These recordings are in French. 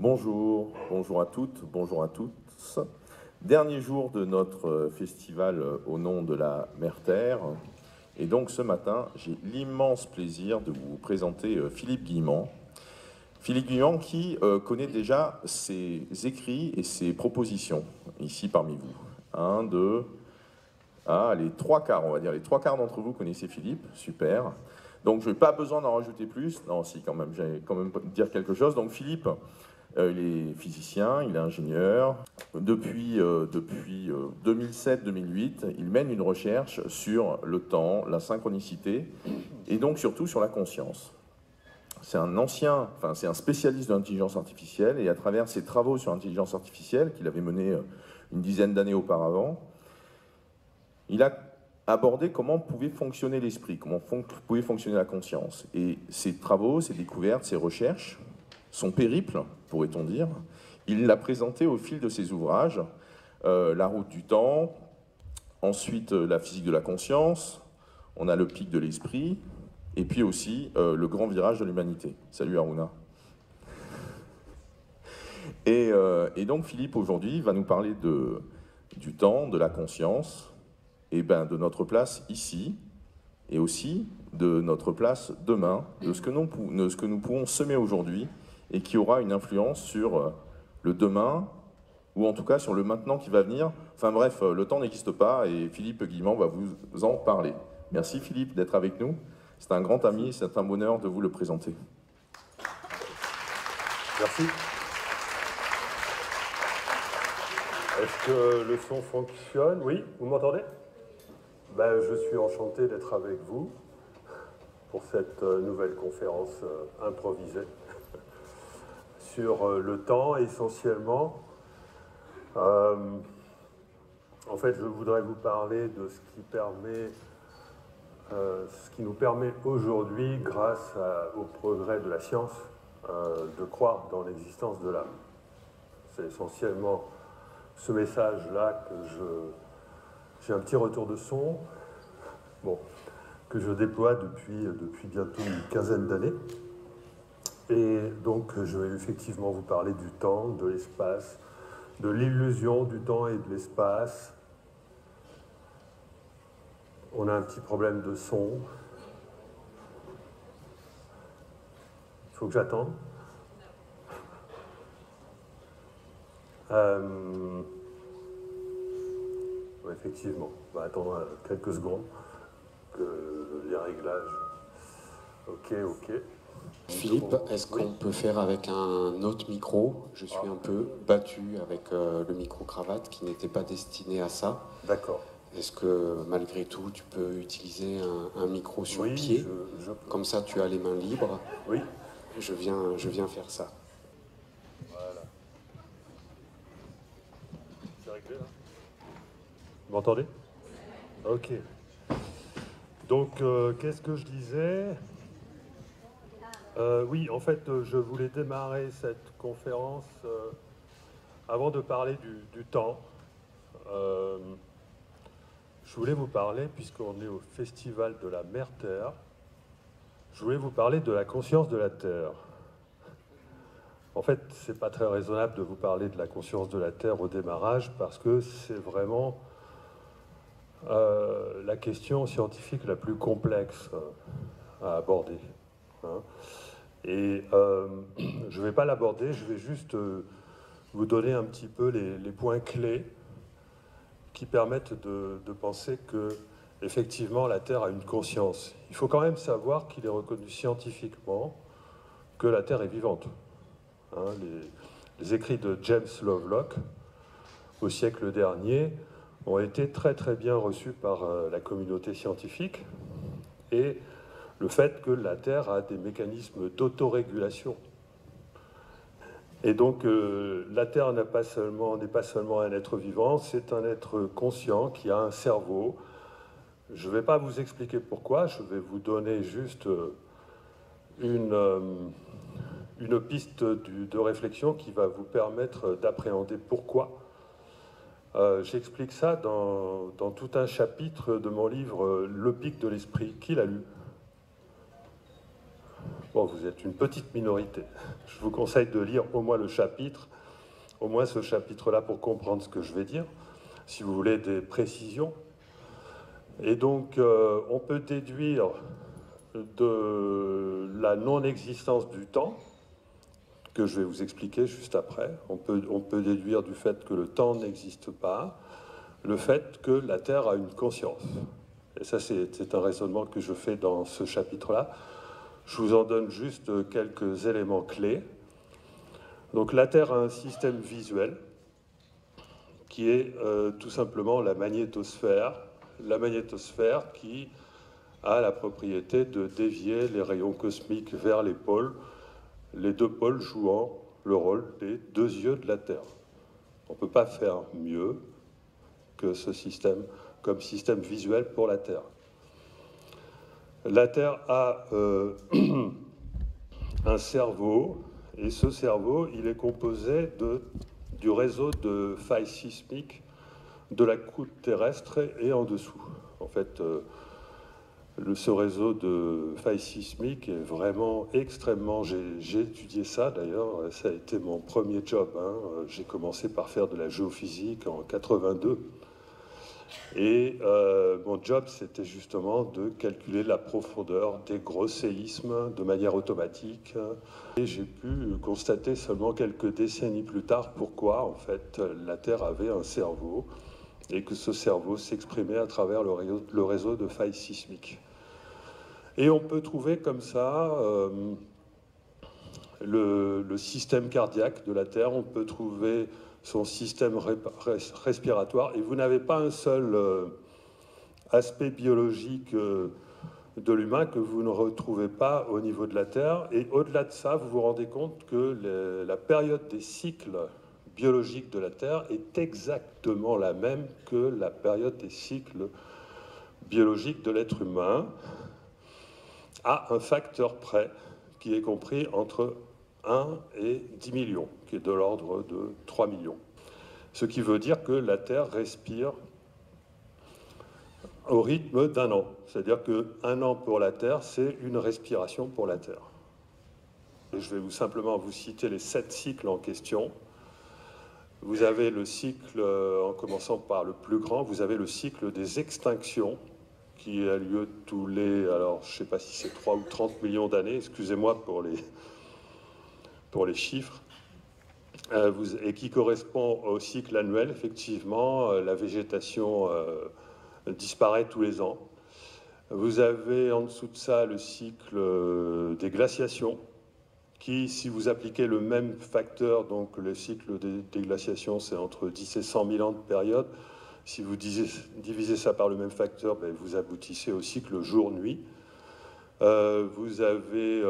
Bonjour, bonjour à toutes, bonjour à tous. Dernier jour de notre euh, festival euh, au nom de la Mère Terre. Et donc ce matin, j'ai l'immense plaisir de vous présenter euh, Philippe Guillemant. Philippe Guillemant qui connaît déjà ses écrits et ses propositions ici parmi vous. Un, deux, ah, les trois quarts, on va dire. Les trois quarts d'entre vous connaissez Philippe, super. Donc je n'ai pas besoin d'en rajouter plus. Non, si quand même, j'ai quand même dire quelque chose. Donc Philippe, il est physicien, il est ingénieur. Depuis, euh, depuis 2007-2008, euh, il mène une recherche sur le temps, la synchronicité et donc surtout sur la conscience. C'est un ancien, enfin c'est un spécialiste de l'intelligence artificielle et à travers ses travaux sur l'intelligence artificielle qu'il avait menés une dizaine d'années auparavant, il a abordé comment pouvait fonctionner l'esprit, comment pouvait fonctionner la conscience. Et ses travaux, ses découvertes, ses recherches son périple, pourrait-on dire, il l'a présenté au fil de ses ouvrages, euh, La route du temps, ensuite euh, La physique de la conscience, on a le pic de l'esprit, et puis aussi euh, Le grand virage de l'humanité. Salut Aruna. Et, donc Philippe aujourd'hui va nous parler du temps, de la conscience, et ben, de notre place ici, et aussi de notre place demain, de ce que nous pouvons semer aujourd'hui et qui aura une influence sur euh, le demain, ou en tout cas sur le maintenant qui va venir. Enfin bref, euh, le temps n'existe pas et Philippe Guillemant va vous en parler. Merci Philippe d'être avec nous. C'est un grand ami, c'est un bonheur de vous le présenter. Merci. Est-ce que le son fonctionne? Oui, vous m'entendez? Ben, Je suis enchanté d'être avec vous pour cette euh, nouvelle conférence improvisée sur euh, le temps essentiellement. Euh, en fait, je voudrais vous parler de ce qui permet, euh, ce qui nous permet aujourd'hui, grâce au progrès de la science, de croire dans l'existence de l'âme. C'est essentiellement ce message-là que je. J'ai un petit retour de son, bon, que je déploie depuis, depuis bientôt une quinzaine d'années. Et donc, je vais effectivement vous parler du temps, de l'espace, de l'illusion du temps et de l'espace. On a un petit problème de son. Il faut que j'attende. Euh, effectivement, on va attendre quelques secondes que les réglages. Ok, ok. Philippe, est-ce qu'on peut faire avec un autre micro? Je suis un peu battu avec euh, le micro-cravate qui n'était pas destiné à ça. D'accord. Est-ce que malgré tout, tu peux utiliser un, micro sur pied? Comme ça, tu as les mains libres. Oui. Je viens, je viens faire ça. Voilà. C'est réglé là Vous m'entendez? Ok. Donc, euh, qu'est-ce que je disais? Euh, oui, en fait, euh, je voulais démarrer cette conférence euh, avant de parler du, temps. je voulais vous parler, puisqu'on est au Festival de la Mer Terre, je voulais vous parler de la conscience de la Terre. En fait, c'est pas très raisonnable de vous parler de la conscience de la Terre au démarrage, parce que c'est vraiment la question scientifique la plus complexe à aborder. Hein. Et euh, je ne vais pas l'aborder, je vais juste euh, vous donner un petit peu les, points clés qui permettent de, penser que effectivement la Terre a une conscience. Il faut quand même savoir qu'il est reconnu scientifiquement que la Terre est vivante. Hein, les, écrits de James Lovelock au siècle dernier ont été très très bien reçus par euh, la communauté scientifique et le fait que la Terre a des mécanismes d'autorégulation. Et donc euh, la Terre n'est pas, seulement, un être vivant, c'est un être conscient qui a un cerveau. Je ne vais pas vous expliquer pourquoi, je vais vous donner juste euh, une, euh, une piste de réflexion qui va vous permettre d'appréhender pourquoi. J'explique ça dans, dans, tout un chapitre de mon livre Le pic de l'esprit. Qui l'a lu Bon, vous êtes une petite minorité. Je vous conseille de lire au moins le chapitre, au moins ce chapitre-là pour comprendre ce que je vais dire, si vous voulez des précisions. Et donc, euh, on peut déduire de la non-existence du temps, que je vais vous expliquer juste après. On peut, on peut déduire du fait que le temps n'existe pas, le fait que la Terre a une conscience. Et ça, c'est un raisonnement que je fais dans ce chapitre-là. Je vous en donne juste quelques éléments clés. Donc la Terre a un système visuel qui est euh, tout simplement la magnétosphère. La magnétosphère qui a la propriété de dévier les rayons cosmiques vers les pôles, les deux pôles jouant le rôle des deux yeux de la Terre. On ne peut pas faire mieux que ce système comme système visuel pour la Terre. La Terre a euh, un cerveau, et ce cerveau, il est composé du réseau de failles sismiques de la croûte terrestre et en dessous. En fait, euh, ce réseau de failles sismiques est vraiment extrêmement... J'ai étudié ça d'ailleurs, ça a été mon premier job. Hein. J'ai commencé par faire de la géophysique en 82. Et euh, mon job, c'était justement de calculer la profondeur des gros séismes de manière automatique. Et j'ai pu constater seulement quelques décennies plus tard pourquoi, en fait, la Terre avait un cerveau et que ce cerveau s'exprimait à travers le réseau, de failles sismiques. Et on peut trouver comme ça euh, le, le, système cardiaque de la Terre, on peut trouver son système respiratoire. Et vous n'avez pas un seul euh, aspect biologique euh, de l'humain que vous ne retrouvez pas au niveau de la Terre. Et au-delà de ça, vous vous rendez compte que la période des cycles biologiques de la Terre est exactement la même que la période des cycles biologiques de l'être humain, à un facteur près qui est compris entre 1 et 10 millions, qui est de l'ordre de 3 millions. Ce qui veut dire que la Terre respire au rythme d'un an. C'est-à-dire qu'un an pour la Terre, c'est une respiration pour la Terre. Je vais vous simplement vous citer les sept cycles en question. Vous avez le cycle, euh, en commençant par le plus grand, vous avez le cycle des extinctions, qui a lieu tous les, alors je ne sais pas si c'est 3 ou 30 millions d'années, excusez-moi pour les, pour les chiffres, euh, et qui correspond au cycle annuel. Effectivement, euh, la végétation euh, disparaît tous les ans. Vous avez en dessous de ça le cycle des glaciations, qui, si vous appliquez le même facteur, donc le cycle des, glaciations, c'est entre 10 et 100 000 ans de période, si vous divisez, ça par le même facteur, ben, vous aboutissez au cycle jour-nuit. vous avez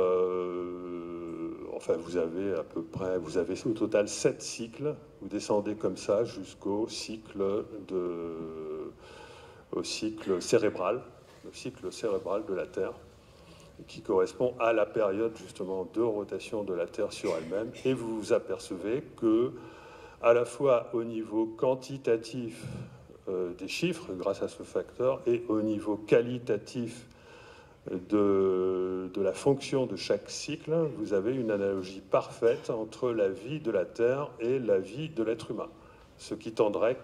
enfin vous avez à peu près, vous avez au total sept cycles, vous descendez comme ça jusqu'au cycle, de, au cycle cérébral, le cycle cérébral de la Terre, qui correspond à la période justement de rotation de la Terre sur elle-même, et vous vous apercevez que à la fois au niveau quantitatif euh, des chiffres, grâce à ce facteur, et au niveau qualitatif de, la fonction de chaque cycle, vous avez une analogie parfaite entre la vie de la Terre et la vie de l'être humain. Ce qui tendrait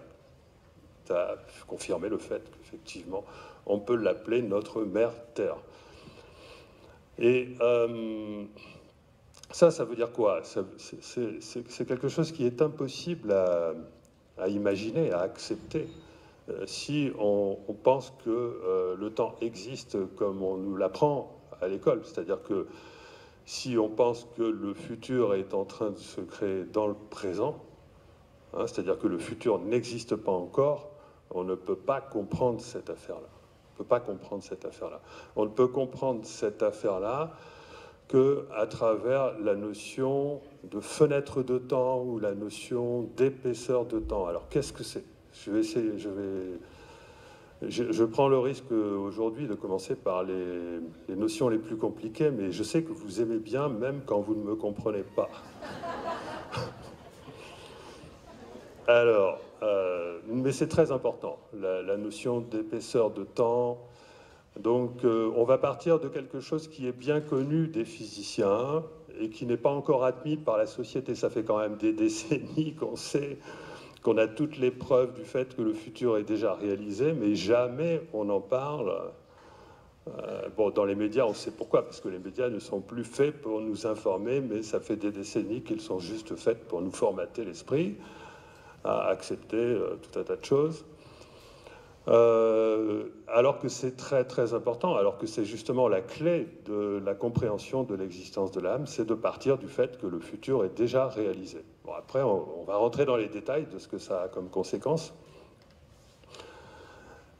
à confirmer le fait qu'effectivement, on peut l'appeler notre mère Terre. Et euh, ça, ça veut dire quoi? C'est quelque chose qui est impossible à, à imaginer, à accepter. Euh, si on, pense que euh, le temps existe comme on nous l'apprend à l'école, c'est-à-dire que si on pense que le futur est en train de se créer dans le présent, hein, c'est-à-dire que le futur n'existe pas encore, on ne peut pas comprendre cette affaire-là. On ne peut pas comprendre cette affaire-là. On ne peut comprendre cette affaire-là que travers la notion de fenêtre de temps ou la notion d'épaisseur de temps. Alors qu'est-ce que c'est? Je vais essayer, je vais. Je, prends le risque aujourd'hui de commencer par les, notions les plus compliquées, mais je sais que vous aimez bien même quand vous ne me comprenez pas. Alors, euh, mais c'est très important, la, notion d'épaisseur de temps, Donc on va partir de quelque chose qui est bien connu des physiciens et qui n'est pas encore admis par la société. Ça fait quand même des décennies qu'on sait qu'on a toutes les preuves du fait que le futur est déjà réalisé, mais jamais on en parle. Euh, dans les médias, on sait pourquoi, parce que les médias ne sont plus faits pour nous informer, mais ça fait des décennies qu'ils sont juste faits pour nous formater l'esprit à accepter euh, tout un tas de choses. Euh, alors que c'est très très important, alors que c'est justement la clé de la compréhension de l'existence de l'âme, c'est de partir du fait que le futur est déjà réalisé. Après, on, va rentrer dans les détails de ce que ça a comme conséquence.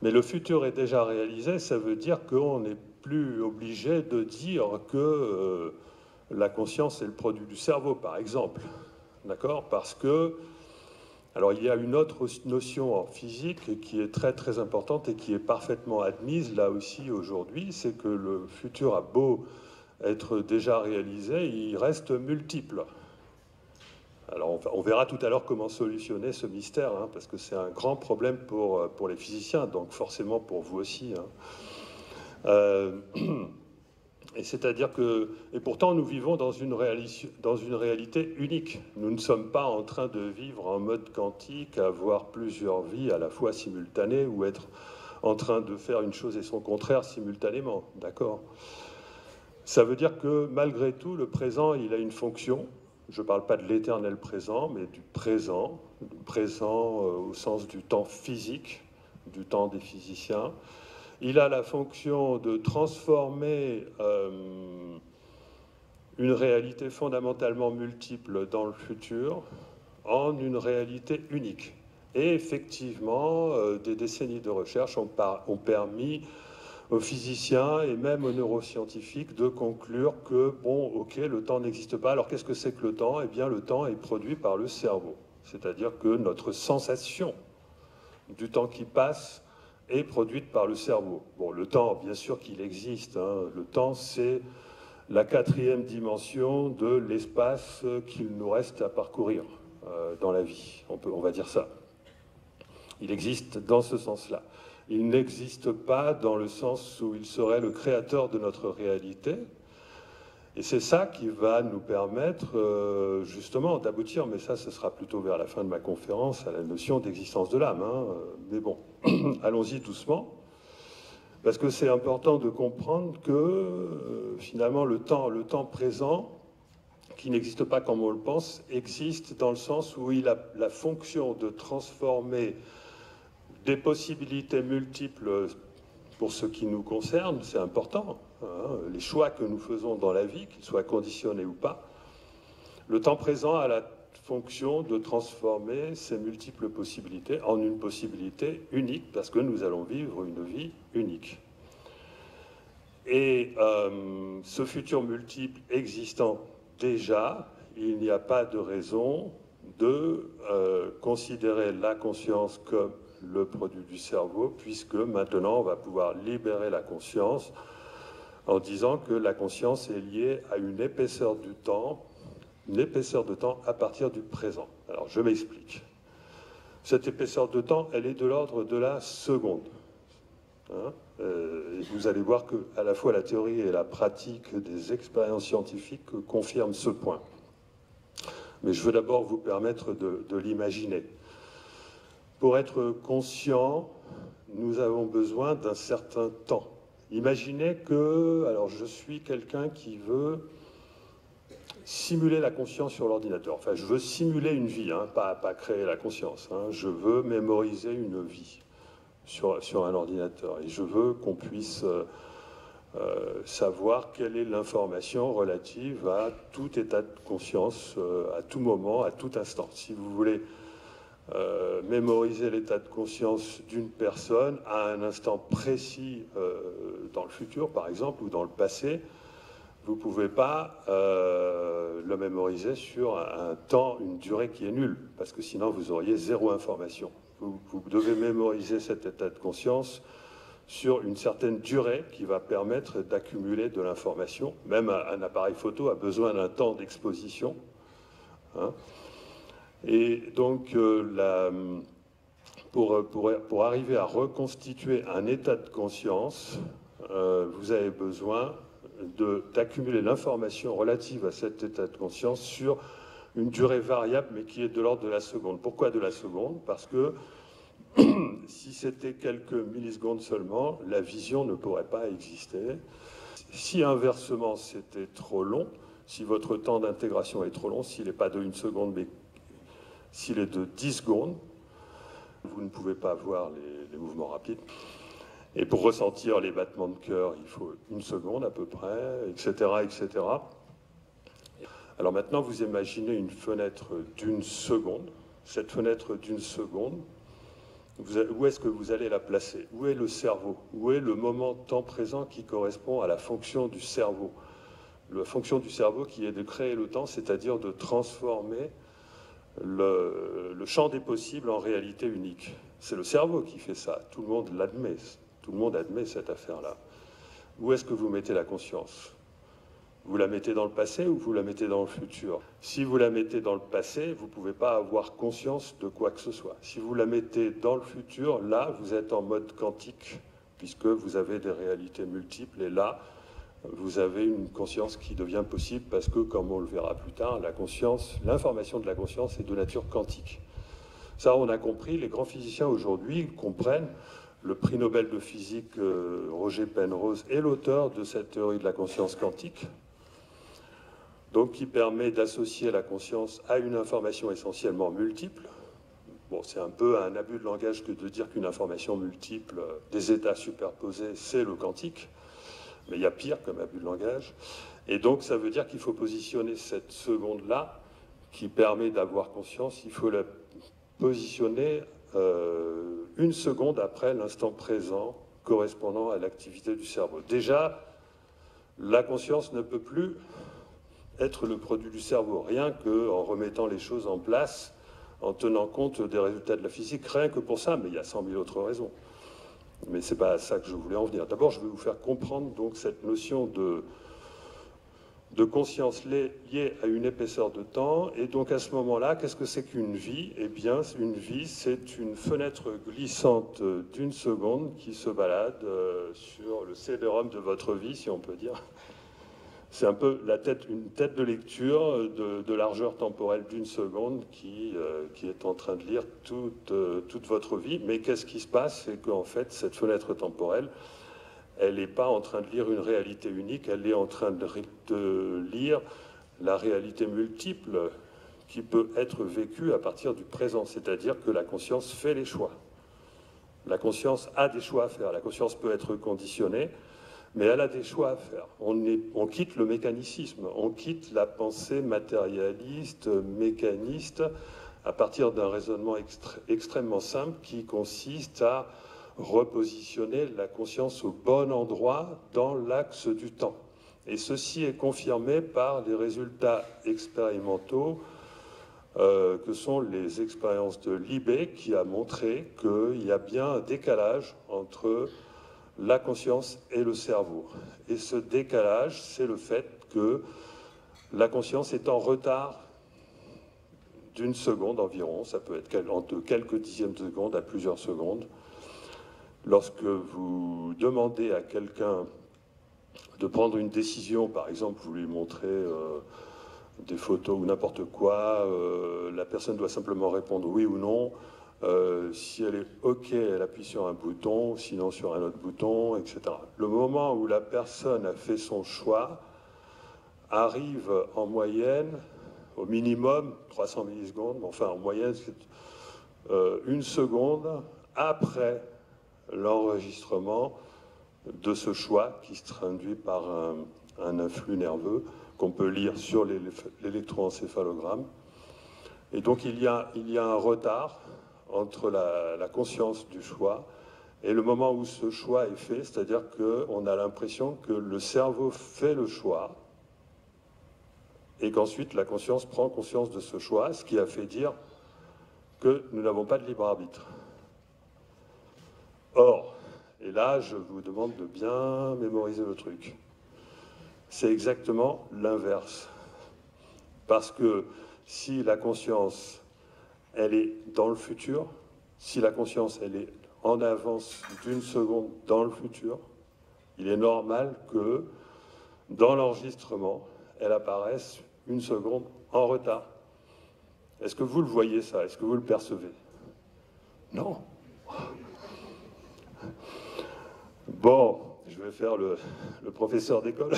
Mais le futur est déjà réalisé, ça veut dire qu'on n'est plus obligé de dire que euh, la conscience est le produit du cerveau, par exemple. D'accord? Parce que alors il y a une autre notion en physique qui est très très importante et qui est parfaitement admise là aussi aujourd'hui, c'est que le futur a beau être déjà réalisé, il reste multiple. Alors on verra tout à l'heure comment solutionner ce mystère, hein, parce que c'est un grand problème pour, pour les physiciens, donc forcément pour vous aussi. Hein. Euh, Et c'est-à-dire que, et pourtant, nous vivons dans une, dans une réalité unique. Nous ne sommes pas en train de vivre en mode quantique, avoir plusieurs vies à la fois simultanées ou être en train de faire une chose et son contraire simultanément. D'accord? Ça veut dire que malgré tout, le présent, il a une fonction. Je ne parle pas de l'éternel présent, mais du présent, présent euh, au sens du temps physique, du temps des physiciens. Il a la fonction de transformer euh, une réalité fondamentalement multiple dans le futur en une réalité unique. Et effectivement, euh, des décennies de recherche ont, permis aux physiciens et même aux neuroscientifiques de conclure que, bon, ok, le temps n'existe pas. Alors qu'est-ce que c'est que le temps? Eh bien, le temps est produit par le cerveau. C'est-à-dire que notre sensation du temps qui passe est produite par le cerveau. Bon, le temps, bien sûr qu'il existe. Hein. Le temps, c'est la quatrième dimension de l'espace qu'il nous reste à parcourir euh, dans la vie. On, peut, on va dire ça. Il existe dans ce sens-là. Il n'existe pas dans le sens où il serait le créateur de notre réalité, et c'est ça qui va nous permettre euh, justement d'aboutir, mais ça ce sera plutôt vers la fin de ma conférence, à la notion d'existence de l'âme. Hein. Mais bon, allons-y doucement, parce que c'est important de comprendre que euh, finalement le temps, le temps présent, qui n'existe pas comme on le pense, existe dans le sens où il a la fonction de transformer des possibilités multiples pour ce qui nous concerne, c'est important, hein, les choix que nous faisons dans la vie, qu'ils soient conditionnés ou pas, le temps présent a la fonction de transformer ces multiples possibilités en une possibilité unique, parce que nous allons vivre une vie unique. Et euh, ce futur multiple existant déjà, il n'y a pas de raison de euh, considérer la conscience comme le produit du cerveau, puisque maintenant on va pouvoir libérer la conscience en disant que la conscience est liée à une épaisseur du temps, une épaisseur de temps à partir du présent. Alors je m'explique. Cette épaisseur de temps, elle est de l'ordre de la seconde. Hein euh, vous allez voir que à la fois la théorie et la pratique des expériences scientifiques confirment ce point. Mais je veux d'abord vous permettre de l'imaginer. Pour être conscient, nous avons besoin d'un certain temps. Imaginez que, alors je suis quelqu'un qui veut simuler la conscience sur l'ordinateur. Enfin, je veux simuler une vie, hein, pas, créer la conscience. Hein. Je veux mémoriser une vie sur, sur un ordinateur. Et je veux qu'on puisse euh, euh, savoir quelle est l'information relative à tout état de conscience, euh, à tout moment, à tout instant. Si vous voulez euh, mémoriser l'état de conscience d'une personne à un instant précis euh, dans le futur, par exemple, ou dans le passé, vous ne pouvez pas euh, le mémoriser sur un, temps, une durée qui est nulle, parce que sinon vous auriez zéro information. Vous, devez mémoriser cet état de conscience sur une certaine durée qui va permettre d'accumuler de l'information. Même un, appareil photo a besoin d'un temps d'exposition. Hein. Et donc, euh, pour, pour, pour, arriver à reconstituer un état de conscience, euh, vous avez besoin d'accumuler l'information relative à cet état de conscience sur une durée variable, mais qui est de l'ordre de la seconde. Pourquoi de la seconde? Parce que si c'était quelques millisecondes seulement, la vision ne pourrait pas exister. Si inversement c'était trop long, si votre temps d'intégration est trop long, s'il n'est pas de une seconde, mais s'il est de 10 secondes, vous ne pouvez pas voir les, mouvements rapides. Et pour ressentir les battements de cœur, il faut une seconde à peu près, etc., etc. Alors maintenant, vous imaginez une fenêtre d'une seconde. Cette fenêtre d'une seconde, où est-ce que vous allez la placer? Où est le cerveau? Où est le moment temps présent qui correspond à la fonction du cerveau? La fonction du cerveau qui est de créer le temps, c'est-à-dire de transformer le, champ des possibles en réalité unique. C'est le cerveau qui fait ça, tout le monde l'admet, tout le monde admet cette affaire-là. Où est-ce que vous mettez la conscience? Vous la mettez dans le passé ou vous la mettez dans le futur? Si vous la mettez dans le passé, vous ne pouvez pas avoir conscience de quoi que ce soit. Si vous la mettez dans le futur, là, vous êtes en mode quantique, puisque vous avez des réalités multiples, et là, vous avez une conscience qui devient possible, parce que, comme on le verra plus tard, la conscience, l'information de la conscience est de nature quantique. Ça, on a compris, les grands physiciens aujourd'hui comprennent le prix Nobel de physique euh, Roger Penrose est l'auteur de cette théorie de la conscience quantique, donc qui permet d'associer la conscience à une information essentiellement multiple. Bon, c'est un peu un abus de langage que de dire qu'une information multiple, des états superposés, c'est le quantique, mais il y a pire comme abus de langage. Et donc ça veut dire qu'il faut positionner cette seconde-là, qui permet d'avoir conscience, il faut la positionner euh, une seconde après l'instant présent correspondant à l'activité du cerveau. Déjà, la conscience ne peut plus être le produit du cerveau, rien qu'en remettant les choses en place, en tenant compte des résultats de la physique, rien que pour ça, mais il y a cent mille autres raisons. Mais ce n'est pas à ça que je voulais en venir. D'abord, je vais vous faire comprendre donc cette notion de, de conscience liée à une épaisseur de temps. Et donc à ce moment-là, qu'est-ce que c'est qu'une vie? Eh bien, une vie, c'est une fenêtre glissante d'une seconde qui se balade euh, sur le CD-ROM de votre vie, si on peut dire c'est un peu une tête de lecture de, largeur temporelle d'une seconde qui, euh, est en train de lire toute, euh, toute votre vie. Mais qu'est-ce qui se passe? C'est qu'en fait, cette fenêtre temporelle, elle n'est pas en train de lire une réalité unique, elle est en train de lire la réalité multiple qui peut être vécue à partir du présent. C'est-à-dire que la conscience fait les choix. La conscience a des choix à faire. La conscience peut être conditionnée mais elle a des choix à faire. On, quitte le mécanicisme, on quitte la pensée matérialiste, mécaniste, à partir d'un raisonnement extrêmement simple qui consiste à repositionner la conscience au bon endroit dans l'axe du temps. Et ceci est confirmé par les résultats expérimentaux euh, que sont les expériences de Libé qui a montré qu'il y a bien un décalage entre la conscience et le cerveau. Et ce décalage, c'est le fait que la conscience est en retard d'une seconde environ, ça peut être entre quelques dixièmes de seconde à plusieurs secondes. Lorsque vous demandez à quelqu'un de prendre une décision, par exemple, vous lui montrez euh, des photos ou n'importe quoi, euh, la personne doit simplement répondre oui ou non. Euh, si elle est OK, elle appuie sur un bouton, sinon sur un autre bouton, etc. Le moment où la personne a fait son choix arrive en moyenne, au minimum 300 millisecondes, enfin en moyenne euh, une seconde après l'enregistrement de ce choix qui se traduit par un, influx nerveux qu'on peut lire sur l'électroencéphalogramme. Et donc il y a un retard entre la, conscience du choix et le moment où ce choix est fait, c'est-à-dire qu'on a l'impression que le cerveau fait le choix et qu'ensuite la conscience prend conscience de ce choix, ce qui a fait dire que nous n'avons pas de libre arbitre. Or, et là je vous demande de bien mémoriser le truc, c'est exactement l'inverse. Parce que si la conscience elle est dans le futur, si la conscience, elle est en avance d'une seconde dans le futur, il est normal que dans l'enregistrement, elle apparaisse une seconde en retard. Est-ce que vous le voyez ça? Est-ce que vous le percevez? Non. Bon, je vais faire le, professeur d'école.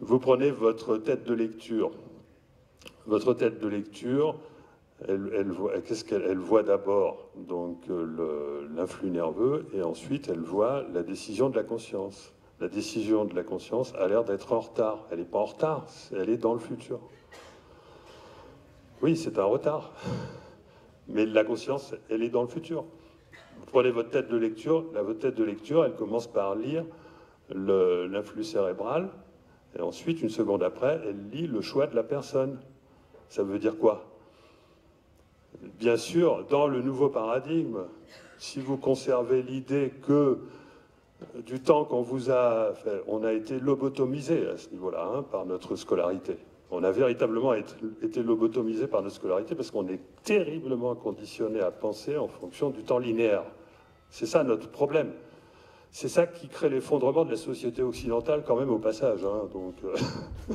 Vous prenez votre tête de lecture. Votre tête de lecture, elle, voit, d'abord euh, l'influx nerveux, et ensuite elle voit la décision de la conscience. La décision de la conscience a l'air d'être en retard. Elle n'est pas en retard, elle est dans le futur. Oui, c'est un retard. Mais la conscience, elle est dans le futur. Vous prenez votre tête de lecture, votre tête de lecture, elle commence par lire l'influx cérébral, et ensuite, une seconde après, elle lit le choix de la personne. Ça veut dire quoi? Bien sûr, dans le nouveau paradigme, si vous conservez l'idée que du temps qu'on vous a fait, on a été lobotomisé à ce niveau-là hein, par notre scolarité. On a véritablement été lobotomisé par notre scolarité parce qu'on est terriblement conditionné à penser en fonction du temps linéaire. C'est ça notre problème. C'est ça qui crée l'effondrement de la société occidentale quand même au passage. Hein, donc, euh,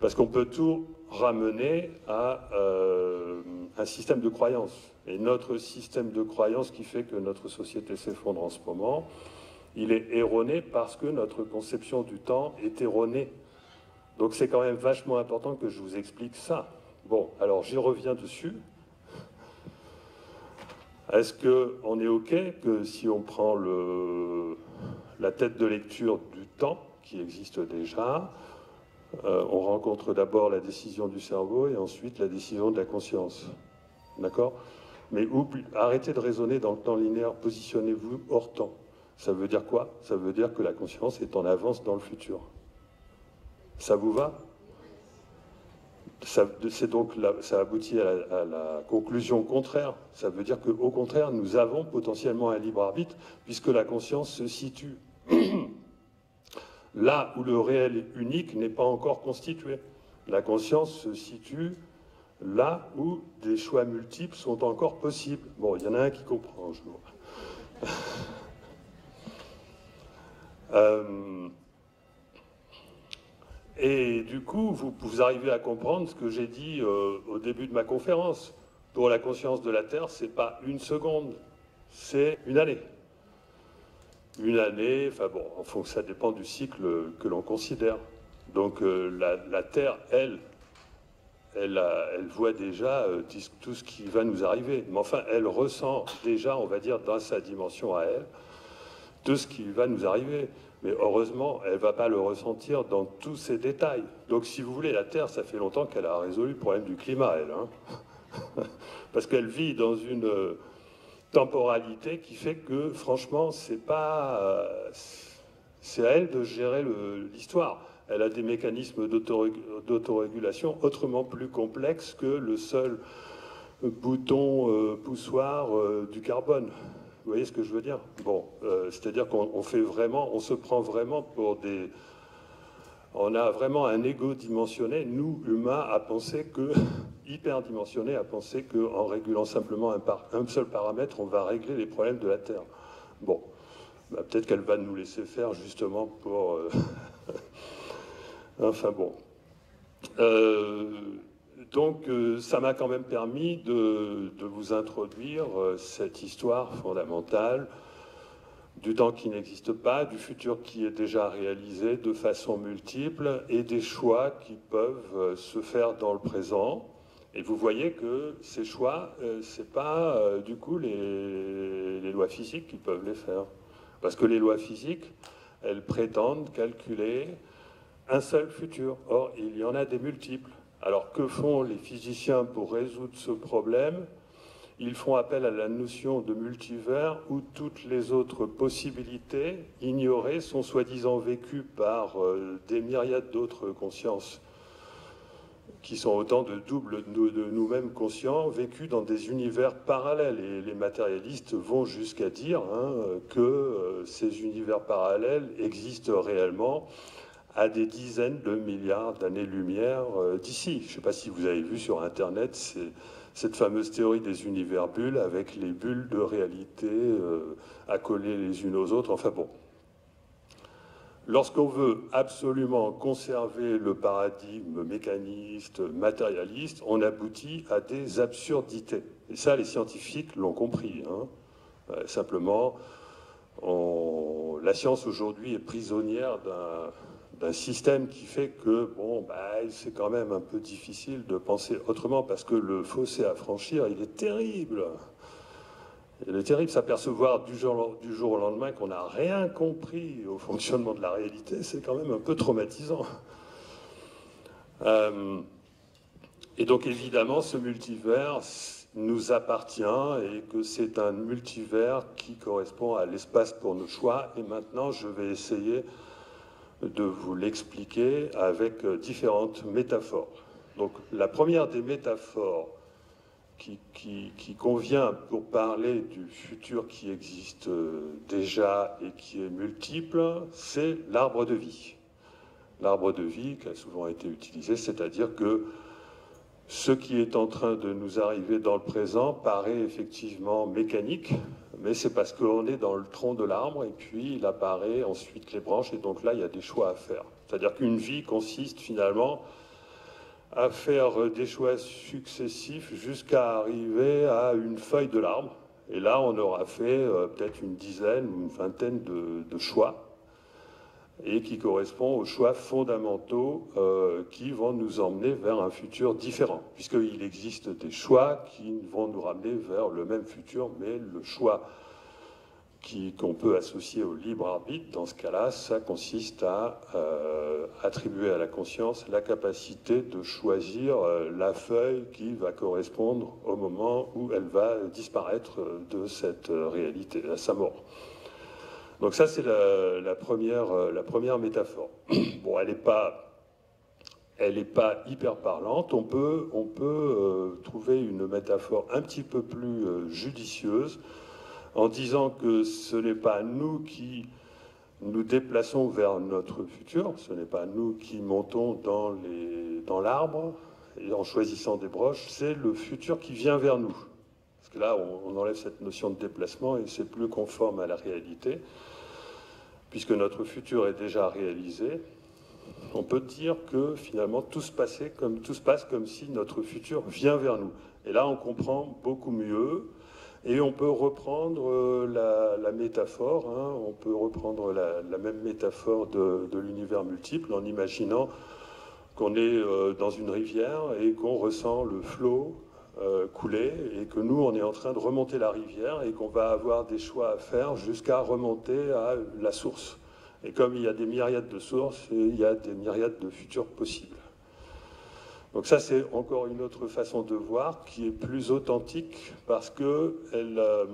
parce qu'on peut tout ramener à euh, un système de croyance. Et notre système de croyance qui fait que notre société s'effondre en ce moment, il est erroné parce que notre conception du temps est erronée. Donc c'est quand même vachement important que je vous explique ça. Bon, alors j'y reviens dessus. Est-ce qu'on est OK que si on prend la tête de lecture du temps, qui existe déjà, euh, on rencontre d'abord la décision du cerveau et ensuite la décision de la conscience D'accord? Mais arrêtez de raisonner dans le temps linéaire, positionnez-vous hors temps. Ça veut dire quoi? Ça veut dire que la conscience est en avance dans le futur. Ça vous va? Ça, donc ça aboutit à la, conclusion contraire. Ça veut dire qu'au contraire, nous avons potentiellement un libre arbitre, puisque la conscience se situe là où le réel unique n'est pas encore constitué. La conscience se situe là où des choix multiples sont encore possibles. Bon, il y en a un qui comprend, je vois. euh, et du coup, vous, arrivez à comprendre ce que j'ai dit euh, au début de ma conférence. Pour la conscience de la Terre, c'est pas une seconde, c'est une année. Une année, enfin bon, ça dépend du cycle que l'on considère. Donc euh, la, Terre, elle, elle, voit déjà euh, tout ce qui va nous arriver. Mais enfin, elle ressent déjà, on va dire, dans sa dimension à elle, tout ce qui va nous arriver. Mais heureusement, elle ne va pas le ressentir dans tous ces détails. Donc si vous voulez, la Terre, ça fait longtemps qu'elle a résolu le problème du climat, elle. Hein Parce qu'elle vit dans une temporalité qui fait que, franchement, c'est pas... Euh, c'est à elle de gérer l'histoire. Elle a des mécanismes d'autorégulation autrement plus complexes que le seul bouton euh, poussoir du carbone. Vous voyez ce que je veux dire? Bon, euh, c'est-à-dire qu'on fait vraiment, on se prend vraiment pour des... On a vraiment un ego dimensionné, nous, humains, à penser que, hyper dimensionné, à penser qu'en régulant simplement un, seul paramètre, on va régler les problèmes de la Terre. Bon, bah, peut-être qu'elle va nous laisser faire justement pour... Euh, enfin bon. Euh, donc euh, ça m'a quand même permis de, vous introduire cette histoire fondamentale du temps qui n'existe pas, du futur qui est déjà réalisé de façon multiple et des choix qui peuvent se faire dans le présent. Et vous voyez que ces choix, ce n'est pas du coup les, les lois physiques qui peuvent les faire. Parce que les lois physiques, elles prétendent calculer un seul futur. Or, il y en a des multiples. Alors que font les physiciens pour résoudre ce problème? Ils font appel à la notion de multivers où toutes les autres possibilités ignorées sont soi-disant vécues par euh, des myriades d'autres consciences qui sont autant de doubles de nous-mêmes conscients, vécus dans des univers parallèles. Et les matérialistes vont jusqu'à dire hein, que euh, ces univers parallèles existent réellement à des dizaines de milliards d'années-lumière euh, d'ici. Je ne sais pas si vous avez vu sur Internet cette fameuse théorie des univers bulles avec les bulles de réalité euh, accolées les unes aux autres. Enfin bon, lorsqu'on veut absolument conserver le paradigme mécaniste, matérialiste, on aboutit à des absurdités. Et ça, les scientifiques l'ont compris. Hein. Euh, simplement, la science aujourd'hui est prisonnière d'un système qui fait que bon, bah, c'est quand même un peu difficile de penser autrement parce que le fossé à franchir, il est terrible. Il est terrible s'apercevoir du jour, au lendemain qu'on n'a rien compris au fonctionnement de la réalité, c'est quand même un peu traumatisant. Euh, et donc évidemment, ce multivers nous appartient et que c'est un multivers qui correspond à l'espace pour nos choix. Et maintenant, je vais essayer de vous l'expliquer avec différentes métaphores. Donc la première des métaphores qui, convient pour parler du futur qui existe euh, déjà et qui est multiple, c'est l'arbre de vie. L'arbre de vie qui a souvent été utilisé, c'est-à-dire que ce qui est en train de nous arriver dans le présent paraît effectivement mécanique, mais c'est parce qu'on est dans le tronc de l'arbre et puis il apparaît ensuite les branches et donc là il y a des choix à faire. C'est-à-dire qu'une vie consiste finalement à faire des choix successifs jusqu'à arriver à une feuille de l'arbre. Et là, on aura fait euh, peut-être une dizaine ou une vingtaine de, choix, et qui correspondent aux choix fondamentaux euh, qui vont nous emmener vers un futur différent, puisqu'il existe des choix qui vont nous ramener vers le même futur, mais le choix qu'on peut associer au libre arbitre, dans ce cas-là, ça consiste à euh, attribuer à la conscience la capacité de choisir euh, la feuille qui va correspondre au moment où elle va disparaître de cette euh, réalité, à sa mort. Donc ça, c'est la, première, la première métaphore. Bon, elle n'est pas pas hyper parlante. On peut, on peut trouver une métaphore un petit peu plus judicieuse en disant que ce n'est pas nous qui nous déplaçons vers notre futur, ce n'est pas nous qui montons dans, l'arbre et en choisissant des broches, c'est le futur qui vient vers nous. Parce que là, on, enlève cette notion de déplacement et c'est plus conforme à la réalité, puisque notre futur est déjà réalisé. On peut dire que finalement tout comme, tout se passe comme si notre futur vient vers nous. Et là, on comprend beaucoup mieux et on peut reprendre euh, la, métaphore, hein. on peut reprendre la, même métaphore de, l'univers multiple en imaginant qu'on est euh, dans une rivière et qu'on ressent le flot euh, couler et que nous, on est en train de remonter la rivière et qu'on va avoir des choix à faire jusqu'à remonter à la source. Et comme il y a des myriades de sources, il y a des myriades de futurs possibles. Donc ça, c'est encore une autre façon de voir qui est plus authentique parce que elle, euh,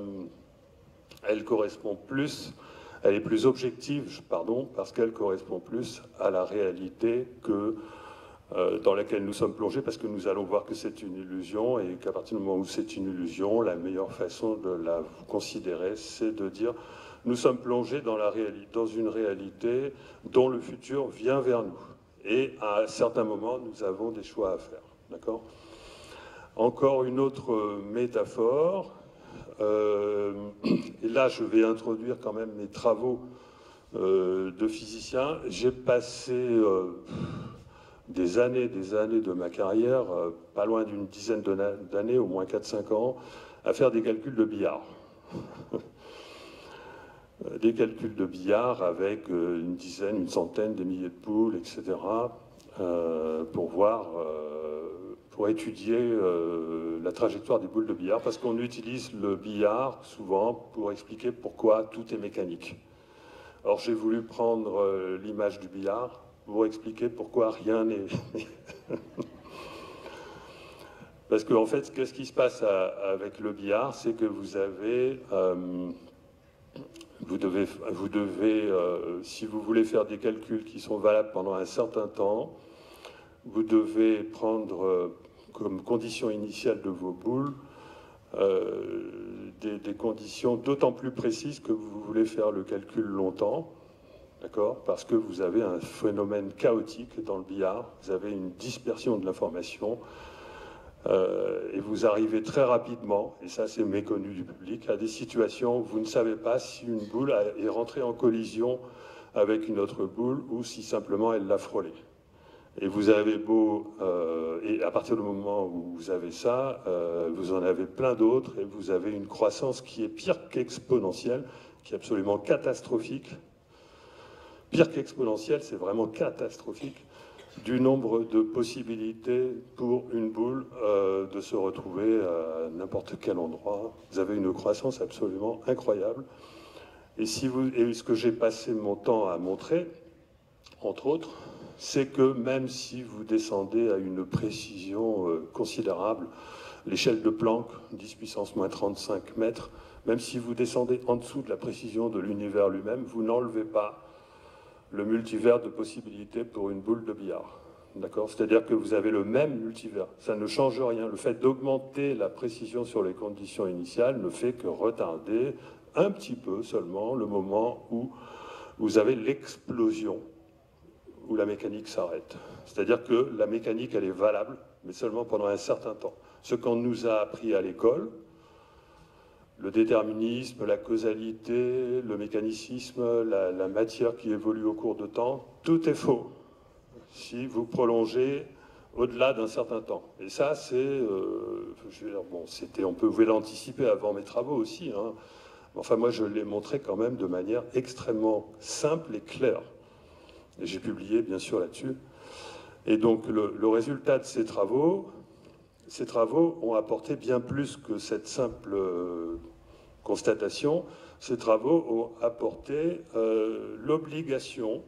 elle correspond plus, elle est plus objective, pardon, parce qu'elle correspond plus à la réalité que euh, dans laquelle nous sommes plongés, parce que nous allons voir que c'est une illusion et qu'à partir du moment où c'est une illusion, la meilleure façon de la considérer, c'est de dire nous sommes plongés dans une réalité dont le futur vient vers nous. Et à certains moments, nous avons des choix à faire. D'accord? Encore une autre métaphore. Euh, et là, je vais introduire quand même mes travaux euh, de physicien. J'ai passé euh, des années, des années de ma carrière, pas loin d'une dizaine d'années, au moins 4-5 ans, à faire des calculs de billard. Euh, des calculs de billard avec euh, une dizaine, une centaine, des milliers de poules, etc., euh, pour voir, pour étudier la trajectoire des boules de billard, parce qu'on utilise le billard souvent pour expliquer pourquoi tout est mécanique. Or, j'ai voulu prendre l'image du billard pour expliquer pourquoi rien n'est. Parce qu'en en fait, qu'est-ce qui se passe avec le billard? C'est que vous avez vous devez, vous devez euh, si vous voulez faire des calculs qui sont valables pendant un certain temps, vous devez prendre euh, comme condition initiale de vos boules euh, des, des, conditions d'autant plus précises que vous voulez faire le calcul longtemps, d'accord Parce que vous avez un phénomène chaotique dans le billard, vous avez une dispersion de l'information, euh, et vous arrivez très rapidement, et ça c'est méconnu du public, à des situations où vous ne savez pas si une boule est rentrée en collision avec une autre boule ou si simplement elle l'a frôlée. Et vous avez beau, euh, et à partir du moment où vous avez ça, euh, vous en avez plein d'autres et vous avez une croissance qui est pire qu'exponentielle, qui est absolument catastrophique. Pire qu'exponentielle, c'est vraiment catastrophique du nombre de possibilités pour une boule euh, de se retrouver à n'importe quel endroit. Vous avez une croissance absolument incroyable. Et, si vous, ce que j'ai passé mon temps à montrer, entre autres, c'est que même si vous descendez à une précision euh, considérable, l'échelle de Planck, 10 puissance moins 35 mètres, même si vous descendez en dessous de la précision de l'univers lui-même, vous n'enlevez pas le multivers de possibilités pour une boule de billard. D'accord? C'est-à-dire que vous avez le même multivers. Ça ne change rien. Le fait d'augmenter la précision sur les conditions initiales ne fait que retarder un petit peu seulement le moment où vous avez l'explosion où la mécanique s'arrête. C'est-à-dire que la mécanique, elle est valable, mais seulement pendant un certain temps. Ce qu'on nous a appris à l'école, le déterminisme, la causalité, le mécanicisme, la, matière qui évolue au cours de temps, tout est faux si vous prolongez au-delà d'un certain temps. Et ça, c'est, euh, on peut l'anticiper avant mes travaux aussi. Hein. Enfin, moi, je l'ai montré quand même de manière extrêmement simple et claire. Et j'ai publié, bien sûr, là-dessus. Et donc, le, résultat de ces travaux, ces travaux ont apporté bien plus que cette simple euh, constatation. Ces travaux ont apporté euh, l'obligation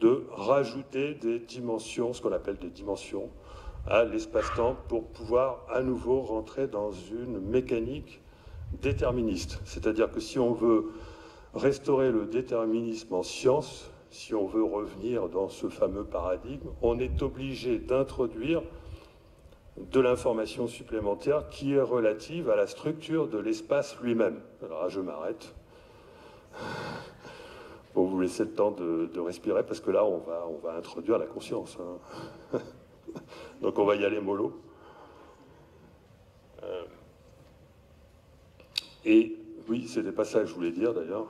de rajouter des dimensions, ce qu'on appelle des dimensions, à l'espace-temps pour pouvoir à nouveau rentrer dans une mécanique déterministe. C'est-à-dire que si on veut restaurer le déterminisme en science, si on veut revenir dans ce fameux paradigme, on est obligé d'introduire de l'information supplémentaire qui est relative à la structure de l'espace lui-même. Alors là, je m'arrête pour vous laisser le temps de, respirer, parce que là, on va, on va introduire la conscience. Hein. Donc on va y aller mollo. Euh, et oui, c'était pas ça que je voulais dire d'ailleurs.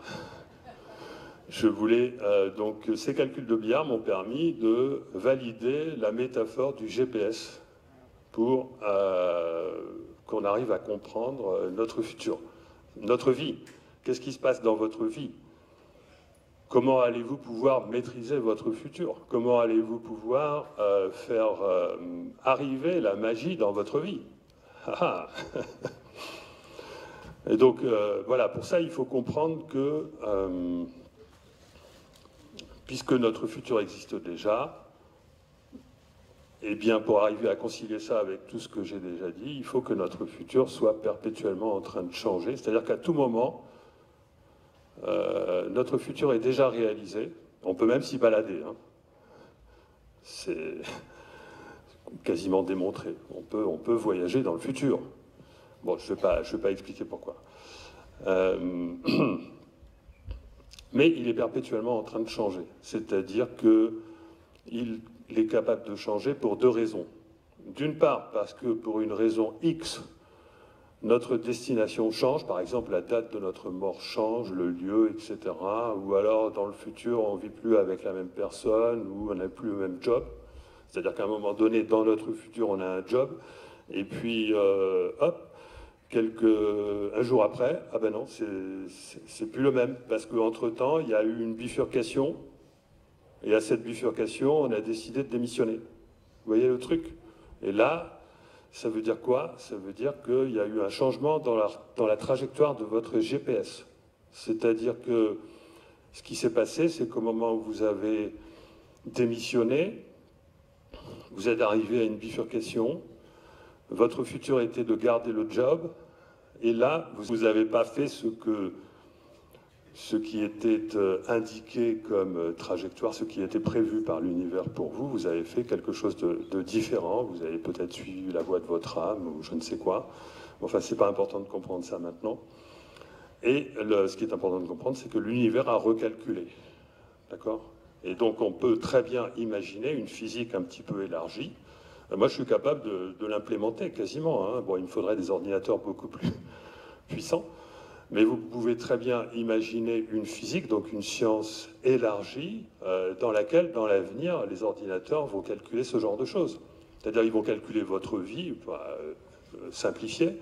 Je voulais euh, donc ces calculs de billard m'ont permis de valider la métaphore du GPS pour euh, qu'on arrive à comprendre notre futur, notre vie. Qu'est-ce qui se passe dans votre vie? Comment allez-vous pouvoir maîtriser votre futur? Comment allez-vous pouvoir euh, faire arriver la magie dans votre vie? Ah, ah. Et donc, voilà, pour ça, il faut comprendre que puisque notre futur existe déjà, eh bien pour arriver à concilier ça avec tout ce que j'ai déjà dit, il faut que notre futur soit perpétuellement en train de changer. C'est-à-dire qu'à tout moment, euh, notre futur est déjà réalisé. On peut même s'y balader. Hein. C'est quasiment démontré. On peut, on peut voyager dans le futur. Bon, je ne vais, vais, pas expliquer pourquoi. Euh, mais il est perpétuellement en train de changer. C'est-à-dire qu'il est capable de changer pour deux raisons. D'une part, parce que pour une raison X, notre destination change, par exemple la date de notre mort change, le lieu, etc. Ou alors dans le futur, on ne vit plus avec la même personne ou on n'a plus le même job. C'est-à-dire qu'à un moment donné, dans notre futur, on a un job, et puis euh, hop, Quelques, un jour après, ah ben non, c'est plus le même, parce qu'entre-temps, il y a eu une bifurcation, et à cette bifurcation, on a décidé de démissionner. Vous voyez le truc? Et là, ça veut dire quoi? Ça veut dire qu'il y a eu un changement dans la, trajectoire de votre GPS. C'est-à-dire que ce qui s'est passé, c'est qu'au moment où vous avez démissionné, vous êtes arrivé à une bifurcation, votre futur était de garder le job, et là, vous n'avez pas fait ce, que, ce qui était euh, indiqué comme euh, trajectoire, ce qui était prévu par l'univers pour vous. Vous avez fait quelque chose de, différent. Vous avez peut-être suivi la voie de votre âme ou je ne sais quoi. Enfin, c'est pas important de comprendre ça maintenant. Et ce qui est important de comprendre, c'est que l'univers a recalculé. D'accord? Et donc, on peut très bien imaginer une physique un petit peu élargie euh, moi, je suis capable de, l'implémenter quasiment. Hein. Bon, il me faudrait des ordinateurs beaucoup plus puissants. Mais vous pouvez très bien imaginer une physique, donc une science élargie, euh, dans laquelle, dans l'avenir, les ordinateurs vont calculer ce genre de choses. C'est-à-dire, ils vont calculer votre vie, euh, simplifiée,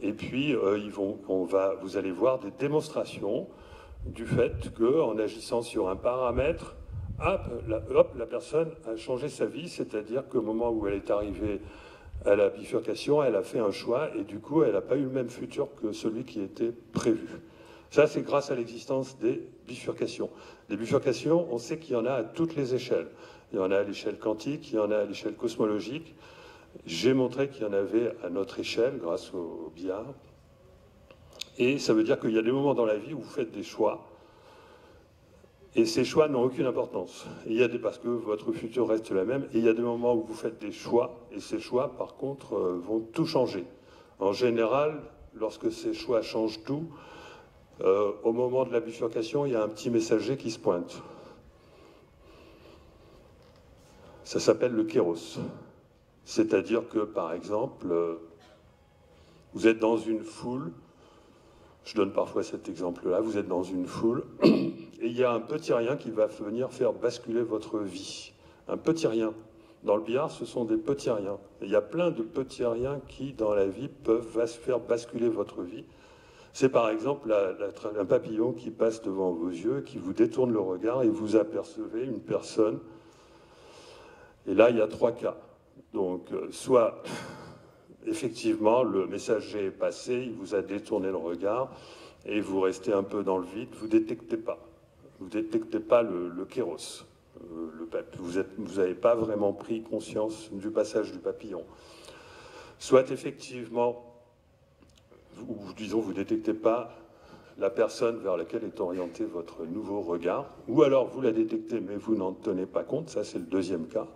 et puis euh, ils vont, on va, vous allez voir des démonstrations du fait qu'en agissant sur un paramètre, hop, la personne a changé sa vie, c'est-à-dire qu'au moment où elle est arrivée à la bifurcation, elle a fait un choix et du coup, elle n'a pas eu le même futur que celui qui était prévu. Ça, c'est grâce à l'existence des bifurcations. Les bifurcations, on sait qu'il y en a à toutes les échelles. Il y en a à l'échelle quantique, il y en a à l'échelle cosmologique. J'ai montré qu'il y en avait à notre échelle grâce au, billard. Et ça veut dire qu'il y a des moments dans la vie où vous faites des choix et ces choix n'ont aucune importance. il y a des, parce que votre futur reste la même. Et il y a des moments où vous faites des choix. Et ces choix, par contre, euh, vont tout changer. En général, lorsque ces choix changent tout, euh, au moment de la bifurcation, il y a un petit messager qui se pointe. Ça s'appelle le kéros. C'est-à-dire que, par exemple, euh, vous êtes dans une foule je donne parfois cet exemple-là. Vous êtes dans une foule et il y a un petit rien qui va venir faire basculer votre vie. Un petit rien. Dans le billard, ce sont des petits riens. il y a plein de petits riens qui, dans la vie, peuvent faire basculer votre vie. C'est par exemple un papillon qui passe devant vos yeux, qui vous détourne le regard et vous apercevez une personne. Et là, il y a trois cas. Donc, euh, soit effectivement, le messager est passé, il vous a détourné le regard et vous restez un peu dans le vide, vous ne détectez pas. Vous ne détectez pas le, le kéros. Euh, vous n'avez pas vraiment pris conscience du passage du papillon. Soit effectivement, disons, vous ne détectez pas la personne vers laquelle est orienté votre nouveau regard, ou alors vous la détectez mais vous n'en tenez pas compte, ça c'est le deuxième cas.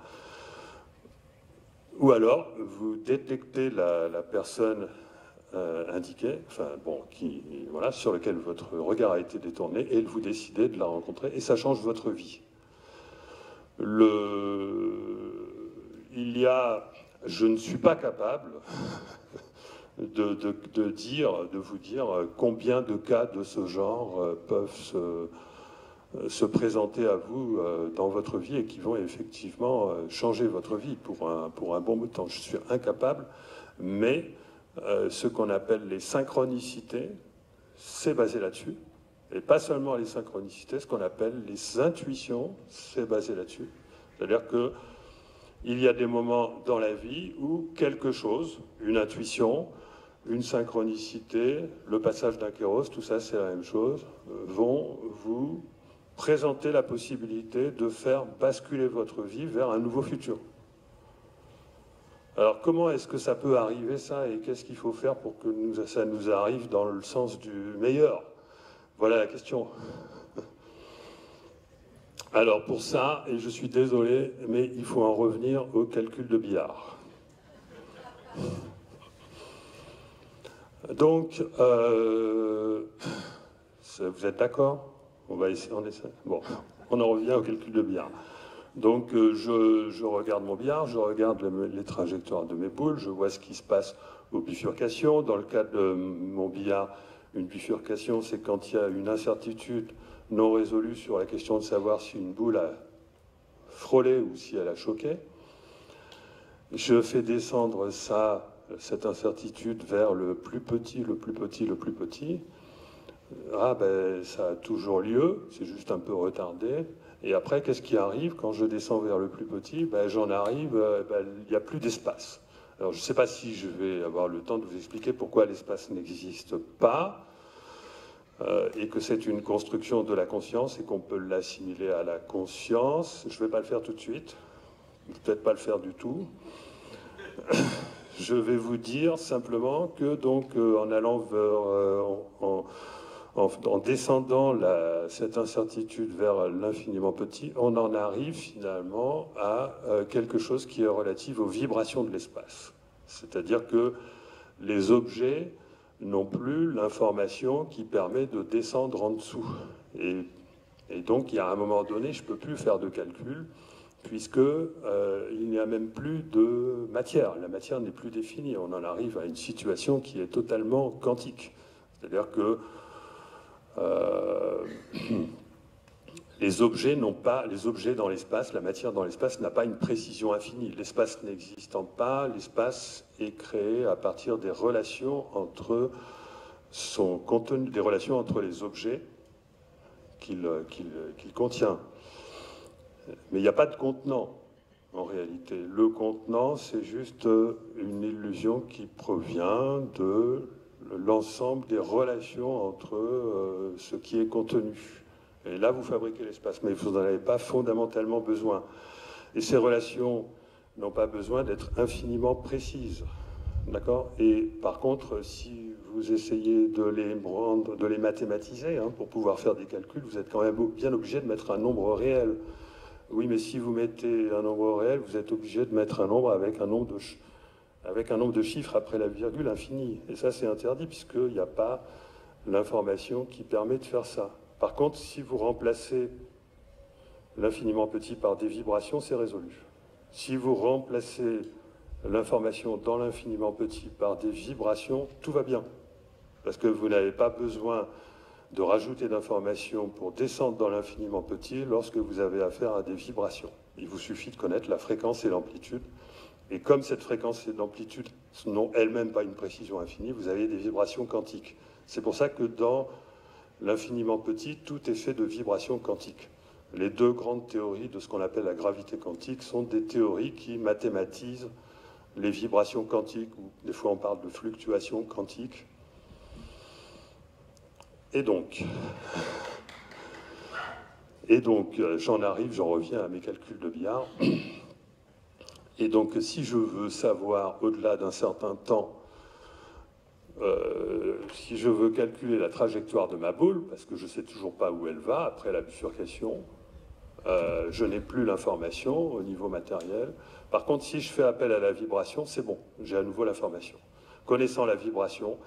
Ou alors, vous détectez la, personne euh, indiquée, enfin, bon, qui, voilà, sur laquelle votre regard a été détourné, et vous décidez de la rencontrer, et ça change votre vie. Il y a... Je ne suis pas capable de, de, dire, de vous dire combien de cas de ce genre euh, peuvent se euh, se présenter à vous euh, dans votre vie et qui vont effectivement changer votre vie pour un, pour un bon bout de temps. Je suis incapable, mais ce qu'on appelle les synchronicités, c'est basé là-dessus. Et pas seulement les synchronicités, ce qu'on appelle les intuitions, c'est basé là-dessus. C'est-à-dire que il y a des moments dans la vie où quelque chose, une intuition, une synchronicité, le passage d'un kéros, tout ça c'est la même chose, vont vous présenter la possibilité de faire basculer votre vie vers un nouveau futur. Alors comment est-ce que ça peut arriver ça et qu'est-ce qu'il faut faire pour que ça nous arrive dans le sens du meilleur? Voilà la question. Alors pour ça, et je suis désolé, mais il faut en revenir au calcul de billard. Donc, euh, vous êtes d'accord? On va essayer, on Bon, on en revient au calcul de billard. Donc euh, je, regarde mon billard, je regarde les, trajectoires de mes boules, je vois ce qui se passe aux bifurcations. Dans le cas de mon billard, une bifurcation, c'est quand il y a une incertitude non résolue sur la question de savoir si une boule a frôlé ou si elle a choqué. Je fais descendre ça, cette incertitude vers le plus petit, le plus petit, le plus petit. Ah ben ça a toujours lieu, c'est juste un peu retardé. Et après, qu'est-ce qui arrive quand je descends vers le plus petit? Ben, J'en arrive, euh, ben, il n'y a plus d'espace. Alors je ne sais pas si je vais avoir le temps de vous expliquer pourquoi l'espace n'existe pas euh, et que c'est une construction de la conscience et qu'on peut l'assimiler à la conscience. Je ne vais pas le faire tout de suite, peut-être pas le faire du tout. Je vais vous dire simplement que donc euh, en allant vers descendant cette incertitude vers l'infiniment petit, on en arrive finalement à euh, quelque chose qui est relatif aux vibrations de l'espace. C'est-à-dire que les objets n'ont plus l'information qui permet de descendre en dessous. Et, donc, il y a un moment donné, je ne peux plus faire de calcul, puisque euh, il n'y a même plus de matière. La matière n'est plus définie. On en arrive à une situation qui est totalement quantique. C'est-à-dire que les objets pas, les objets dans l'espace, la matière dans l'espace n'a pas une précision infinie. L'espace n'existant pas, l'espace est créé à partir des relations entre des relations entre les objets qu'il contient. Mais il n'y a pas de contenant en réalité. Le contenant, c'est juste une illusion qui provient de l'ensemble des relations entre euh, ce qui est contenu. Et là, vous fabriquez l'espace, mais vous n'en avez pas fondamentalement besoin. Et ces relations n'ont pas besoin d'être infiniment précises. D'accord? Et par contre, si vous essayez de les, de les mathématiser, hein, pour pouvoir faire des calculs, vous êtes quand même bien obligé de mettre un nombre réel. Oui, mais si vous mettez un nombre réel, vous êtes obligé de mettre un nombre avec un nombre de, avec un nombre de chiffres après la virgule infinie. Et ça, c'est interdit, puisqu'il n'y a pas l'information qui permet de faire ça. Par contre, si vous remplacez l'infiniment petit par des vibrations, c'est résolu. Si vous remplacez l'information dans l'infiniment petit par des vibrations, tout va bien. Parce que vous n'avez pas besoin de rajouter d'informations pour descendre dans l'infiniment petit lorsque vous avez affaire à des vibrations. Il vous suffit de connaître la fréquence et l'amplitude. Et comme cette fréquence et l'amplitude n'ont elles-mêmes pas une précision infinie, vous avez des vibrations quantiques. C'est pour ça que dans l'infiniment petit, tout est fait de vibrations quantiques. Les deux grandes théories de ce qu'on appelle la gravité quantique sont des théories qui mathématisent les vibrations quantiques, ou des fois on parle de fluctuations quantiques. Et donc, et donc euh, j'en arrive, j'en reviens à mes calculs de billard. Et donc, si je veux savoir au-delà d'un certain temps euh, si je veux calculer la trajectoire de ma boule, parce que je ne sais toujours pas où elle va après la bifurcation, euh, je n'ai plus l'information au niveau matériel. Par contre, si je fais appel à la vibration, c'est bon, j'ai à nouveau l'information. Connaissant la vibration,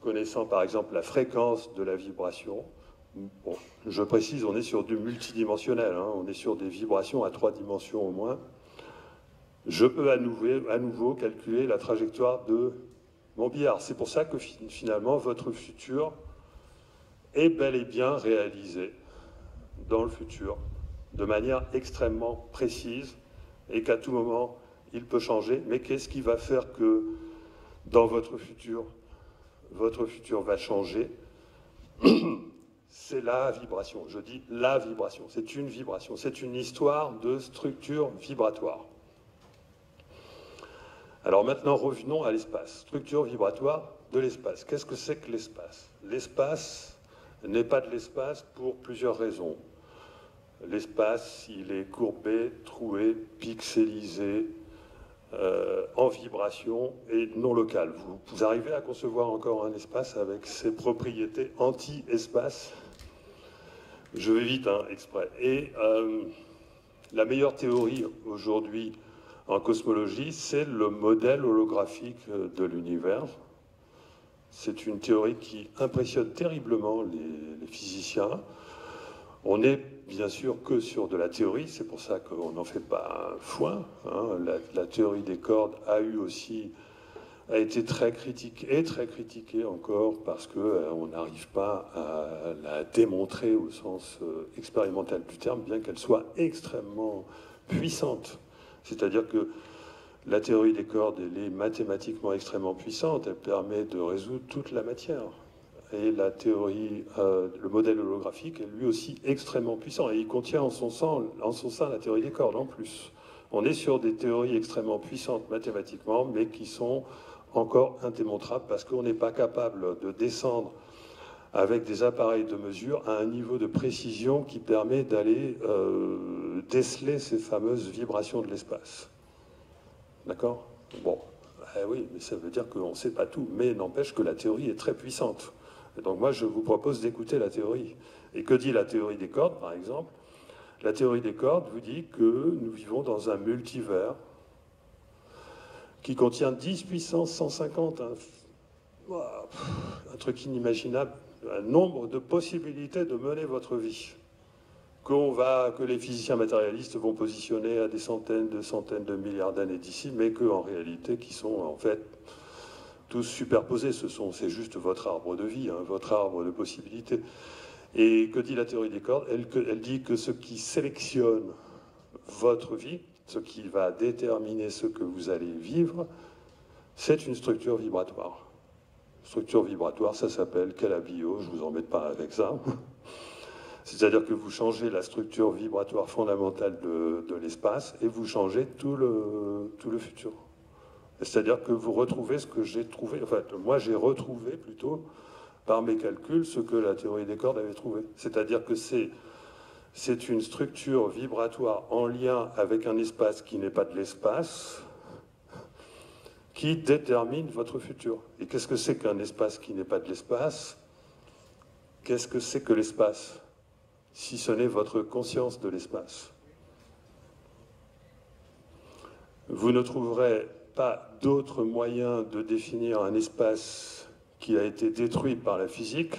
connaissant par exemple la fréquence de la vibration, bon, je précise, on est sur du multidimensionnel, hein, on est sur des vibrations à trois dimensions au moins. Je peux à nouveau, calculer la trajectoire de mon billard. C'est pour ça que finalement, votre futur est bel et bien réalisé dans le futur de manière extrêmement précise et qu'à tout moment, il peut changer. Mais qu'est-ce qui va faire que dans votre futur, votre futur va changer? C'est la vibration. Je dis la vibration. C'est une vibration. C'est une histoire de structure vibratoire. Alors maintenant, revenons à l'espace. Structure vibratoire de l'espace. Qu'est-ce que c'est que l'espace? L'espace n'est pas de l'espace pour plusieurs raisons. L'espace, il est courbé, troué, pixelisé, euh, en vibration et non local. Vous, arrivez à concevoir encore un espace avec ses propriétés anti-espace? Je vais vite, hein, exprès. Et euh, la meilleure théorie aujourd'hui en cosmologie, c'est le modèle holographique de l'univers. C'est une théorie qui impressionne terriblement les, physiciens. On n'est bien sûr que sur de la théorie, c'est pour ça qu'on n'en fait pas un foin. Hein. La, théorie des cordes a eu aussi a été très critiquée et très critiquée encore parce qu'on euh, n'arrive pas à la démontrer au sens euh, expérimental du terme, bien qu'elle soit extrêmement puissante. C'est-à-dire que la théorie des cordes, elle est mathématiquement extrêmement puissante, elle permet de résoudre toute la matière. Et la théorie, euh, le modèle holographique est lui aussi extrêmement puissant. Et il contient en son, sein, en son sein la théorie des cordes en plus. On est sur des théories extrêmement puissantes mathématiquement, mais qui sont encore indémontrables parce qu'on n'est pas capable de descendre avec des appareils de mesure à un niveau de précision qui permet d'aller euh, déceler ces fameuses vibrations de l'espace. D'accord? Bon, eh oui, mais ça veut dire qu'on ne sait pas tout, mais n'empêche que la théorie est très puissante. donc moi, je vous propose d'écouter la théorie. Et que dit la théorie des cordes, par exemple? La théorie des cordes vous dit que nous vivons dans un multivers qui contient 10 puissance 150, un truc inimaginable un nombre de possibilités de mener votre vie va, que les physiciens matérialistes vont positionner à des centaines de centaines de milliards d'années d'ici, mais qu'en réalité, qui sont en fait tous superposés, ce sont, c'est juste votre arbre de vie, hein, votre arbre de possibilités. Et que dit la théorie des cordes? Elle, elle dit que ce qui sélectionne votre vie, ce qui va déterminer ce que vous allez vivre, c'est une structure vibratoire. Structure vibratoire, ça s'appelle calabio, je ne vous embête pas avec ça. C'est-à-dire que vous changez la structure vibratoire fondamentale de, l'espace et vous changez tout le, futur. C'est-à-dire que vous retrouvez ce que j'ai trouvé, enfin moi j'ai retrouvé plutôt par mes calculs ce que la théorie des cordes avait trouvé. C'est-à-dire que c'est une structure vibratoire en lien avec un espace qui n'est pas de l'espace, qui détermine votre futur. Et qu'est-ce que c'est qu'un espace qui n'est pas de l'espace? Qu'est-ce que c'est que l'espace si ce n'est votre conscience de l'espace? Vous ne trouverez pas d'autre moyen de définir un espace qui a été détruit par la physique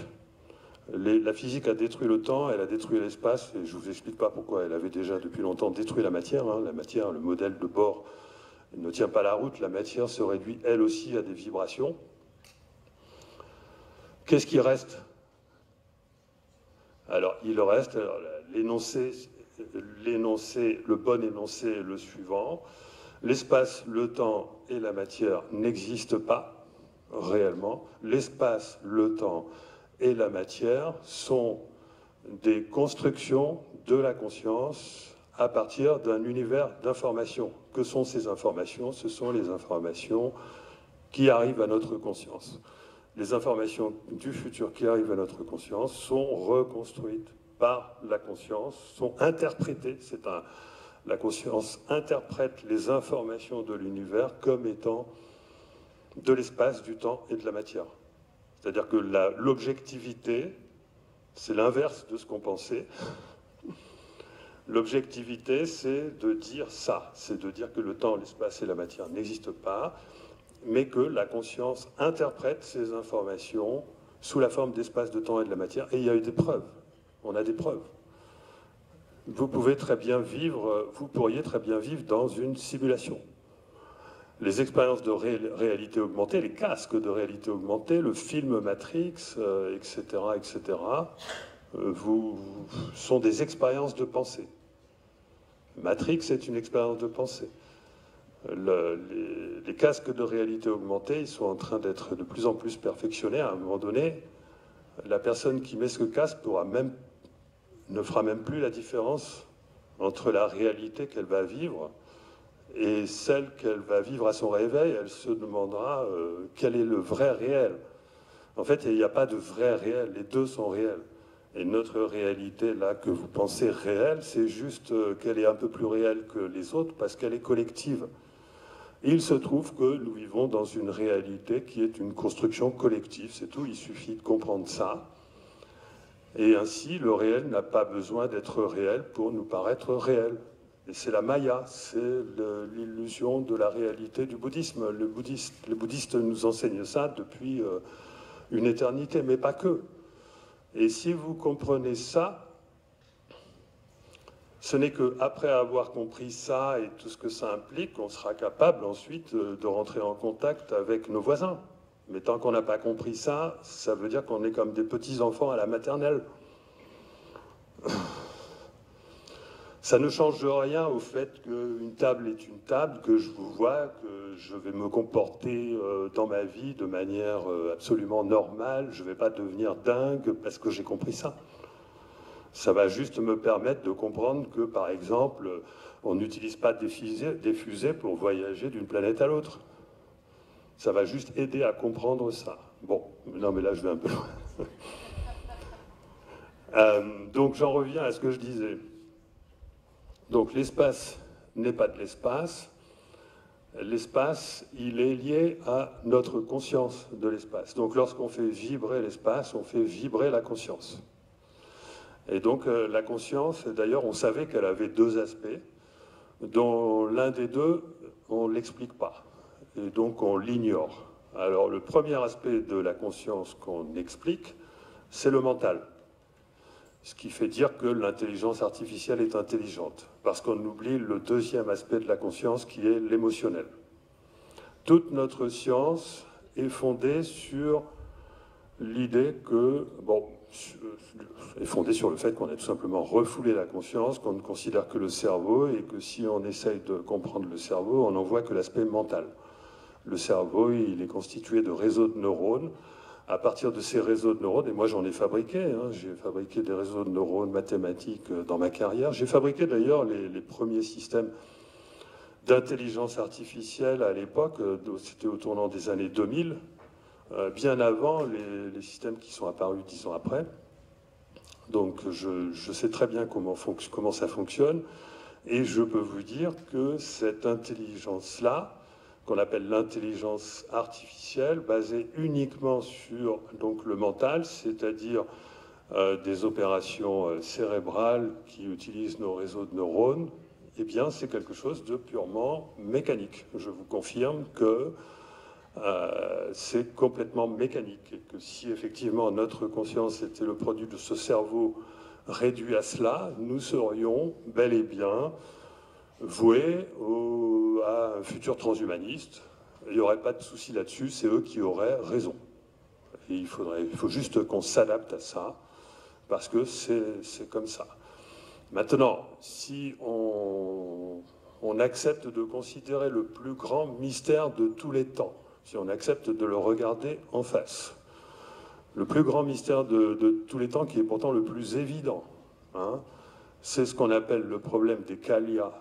la physique a détruit le temps, elle a détruit l'espace, et je ne vous explique pas pourquoi. Elle avait déjà depuis longtemps détruit la matière. Hein. La matière, le modèle de bord ne tient pas la route. La matière se réduit elle aussi à des vibrations. Qu'est-ce qui reste? Alors, il reste l'énoncé, le bon énoncé est le suivant. L'espace, le temps et la matière n'existent pas réellement. L'espace, le temps et la matière sont des constructions de la conscience à partir d'un univers d'informations. Que sont ces informations? Ce sont les informations qui arrivent à notre conscience. Les informations du futur qui arrivent à notre conscience sont reconstruites par la conscience, sont interprétées. C'est un, la conscience interprète les informations de l'univers comme étant de l'espace, du temps et de la matière. C'est-à-dire que l'objectivité, c'est l'inverse de ce qu'on pensait. L'objectivité, c'est de dire ça, c'est de dire que le temps, l'espace et la matière n'existent pas, mais que la conscience interprète ces informations sous la forme d'espace, de temps et de la matière. Et il y a eu des preuves. On a des preuves. Vous pouvez très bien vivre, vous pourriez très bien vivre dans une simulation les expériences de réalité augmentée, les casques de réalité augmentée, le film Matrix, etc., etc., euh, sont des expériences de pensée. Matrix est une expérience de pensée. les, casques de réalité augmentée, ils sont en train d'être de plus en plus perfectionnés. À un moment donné, la personne qui met ce casque ne fera même plus la différence entre la réalité qu'elle va vivre et celle qu'elle va vivre à son réveil, elle se demandera euh, quel est le vrai réel? En fait, il n'y a pas de vrai réel, les deux sont réels. Et notre réalité, là, que vous pensez réelle, c'est juste euh, qu'elle est un peu plus réelle que les autres parce qu'elle est collective. Il se trouve que nous vivons dans une réalité qui est une construction collective, c'est tout, il suffit de comprendre ça. Et ainsi, le réel n'a pas besoin d'être réel pour nous paraître réel. Et c'est la Maya, c'est l'illusion de la réalité du bouddhisme. Le bouddhiste, les bouddhistes nous enseignent ça depuis euh, une éternité, mais pas que. Et si vous comprenez ça, ce n'est qu'après avoir compris ça et tout ce que ça implique, qu'on sera capable ensuite euh, de rentrer en contact avec nos voisins. Mais tant qu'on n'a pas compris ça, ça veut dire qu'on est comme des petits-enfants à la maternelle. Ça ne change rien au fait qu'une table est une table, que je vous vois, que je vais me comporter euh, dans ma vie de manière euh, absolument normale. Je ne vais pas devenir dingue parce que j'ai compris ça. Ça va juste me permettre de comprendre que, par exemple, on n'utilise pas des fusées, pour voyager d'une planète à l'autre. Ça va juste aider à comprendre ça. Bon, non mais là je vais un peu loin. Euh, donc j'en reviens à ce que je disais. Donc l'espace n'est pas de l'espace. L'espace, il est lié à notre conscience de l'espace. Donc lorsqu'on fait vibrer l'espace, on fait vibrer la conscience. Et donc euh, la conscience, d'ailleurs, on savait qu'elle avait deux aspects, dont l'un des deux, on ne l'explique pas. Et donc on l'ignore. Alors le premier aspect de la conscience qu'on explique, c'est le mental ce qui fait dire que l'intelligence artificielle est intelligente, parce qu'on oublie le deuxième aspect de la conscience qui est l'émotionnel. Toute notre science est fondée sur l'idée que, bon, est fondée sur le fait qu'on a tout simplement refoulé la conscience, qu'on ne considère que le cerveau et que si on essaye de comprendre le cerveau, on n'en voit que l'aspect mental. Le cerveau, il est constitué de réseaux de neurones. À partir de ces réseaux de neurones, et moi j'en ai fabriqué, hein, j'ai fabriqué des réseaux de neurones mathématiques euh, dans ma carrière. J'ai fabriqué d'ailleurs les, premiers systèmes d'intelligence artificielle à l'époque, euh, c'était au tournant des années 2000, euh, bien avant les, systèmes qui sont apparus dix ans après. Donc je, sais très bien comment, comment, ça fonctionne et je peux vous dire que cette intelligence-là, qu'on appelle l'intelligence artificielle, basée uniquement sur donc, le mental, c'est-à-dire euh, des opérations euh, cérébrales qui utilisent nos réseaux de neurones, eh bien c'est quelque chose de purement mécanique. Je vous confirme que euh, c'est complètement mécanique. Et que si effectivement notre conscience était le produit de ce cerveau réduit à cela, nous serions bel et bien voués à un futur transhumaniste. Il n'y aurait pas de souci là-dessus, c'est eux qui auraient raison. Il, faudrait, il faut juste qu'on s'adapte à ça, parce que c'est comme ça. Maintenant, si on, on accepte de considérer le plus grand mystère de tous les temps, si on accepte de le regarder en face. Le plus grand mystère de, tous les temps, qui est pourtant le plus évident, hein, c'est ce qu'on appelle le problème des calia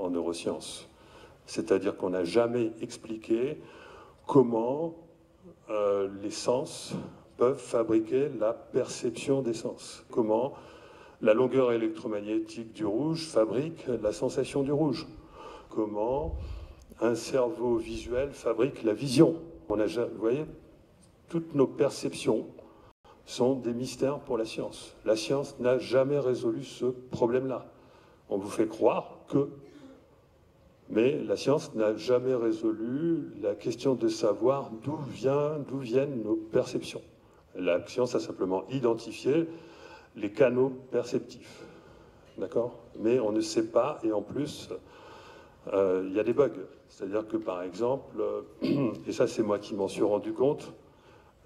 en neurosciences. C'est-à-dire qu'on n'a jamais expliqué comment euh, les sens peuvent fabriquer la perception des sens. Comment la longueur électromagnétique du rouge fabrique la sensation du rouge. Comment un cerveau visuel fabrique la vision. On a, vous voyez, toutes nos perceptions sont des mystères pour la science. La science n'a jamais résolu ce problème-là. On vous fait croire que, mais la science n'a jamais résolu la question de savoir d'où viennent nos perceptions. La science a simplement identifié les canaux perceptifs. D'accord? Mais on ne sait pas, et en plus, euh, il y a des bugs. C'est-à-dire que par exemple, euh, et ça c'est moi qui m'en suis rendu compte,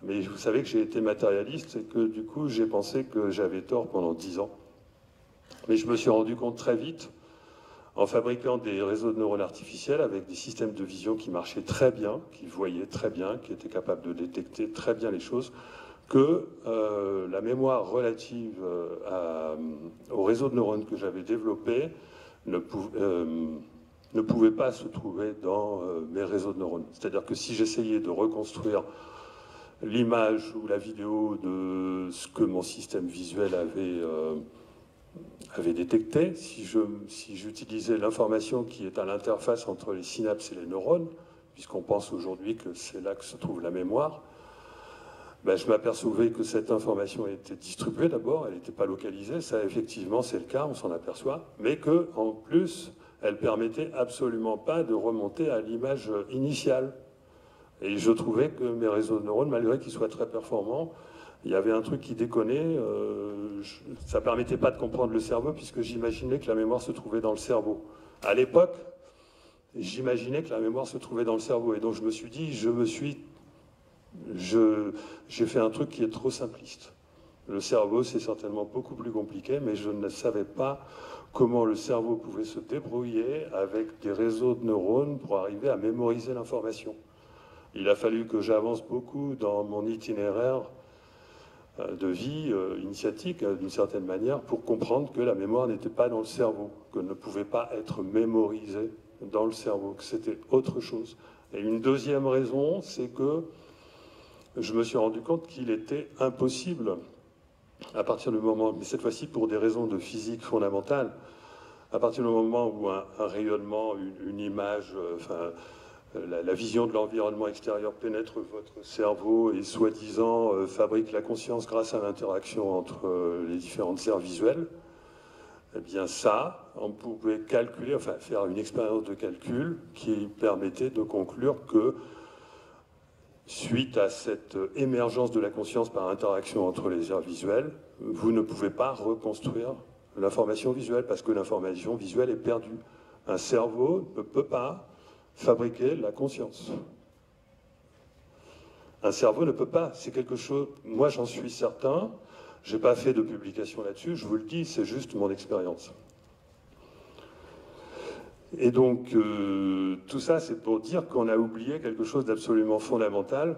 mais vous savez que j'ai été matérialiste et que du coup j'ai pensé que j'avais tort pendant dix ans. Mais je me suis rendu compte très vite, en fabriquant des réseaux de neurones artificiels avec des systèmes de vision qui marchaient très bien, qui voyaient très bien, qui étaient capables de détecter très bien les choses, que euh, la mémoire relative au réseau de neurones que j'avais développé ne ne pouvait pas se trouver dans euh, mes réseaux de neurones. C'est-à-dire que si j'essayais de reconstruire l'image ou la vidéo de ce que mon système visuel avait, euh, avait détecté, si j'utilisais si l'information qui est à l'interface entre les synapses et les neurones, puisqu'on pense aujourd'hui que c'est là que se trouve la mémoire, ben, je m'apercevais que cette information était distribuée d'abord, elle n'était pas localisée, ça effectivement c'est le cas, on s'en aperçoit, mais que en plus elle permettait absolument pas de remonter à l'image initiale. Et je trouvais que mes réseaux de neurones, malgré qu'ils soient très performants, il y avait un truc qui déconnait. Euh, ça ne permettait pas de comprendre le cerveau puisque j'imaginais que la mémoire se trouvait dans le cerveau. À l'époque, j'imaginais que la mémoire se trouvait dans le cerveau. Et donc je me suis dit, je me suis. J'ai fait un truc qui est trop simpliste. Le cerveau, c'est certainement beaucoup plus compliqué, mais je ne savais pas comment le cerveau pouvait se débrouiller avec des réseaux de neurones pour arriver à mémoriser l'information. Il a fallu que j'avance beaucoup dans mon itinéraire de vie euh, initiatique, euh, d'une certaine manière, pour comprendre que la mémoire n'était pas dans le cerveau, que ne pouvait pas être mémorisée dans le cerveau, que c'était autre chose. Et une deuxième raison, c'est que je me suis rendu compte qu'il était impossible à partir du moment, mais cette fois-ci pour des raisons de physique fondamentale, à partir du moment où un, rayonnement, une, image, euh, euh, la, vision de l'environnement extérieur pénètre votre cerveau et soi-disant euh, fabrique la conscience grâce à l'interaction entre les différentes aires visuelles, eh bien ça, on pouvait calculer, enfin faire une expérience de calcul qui permettait de conclure que suite à cette émergence de la conscience par interaction entre les aires visuelles, vous ne pouvez pas reconstruire l'information visuelle parce que l'information visuelle est perdue. Un cerveau ne peut pas fabriquer la conscience. Un cerveau ne peut pas. C'est quelque chose. Moi, j'en suis certain. Je n'ai pas fait de publication là-dessus. Je vous le dis, c'est juste mon expérience. Et donc, euh, tout ça, c'est pour dire qu'on a oublié quelque chose d'absolument fondamental.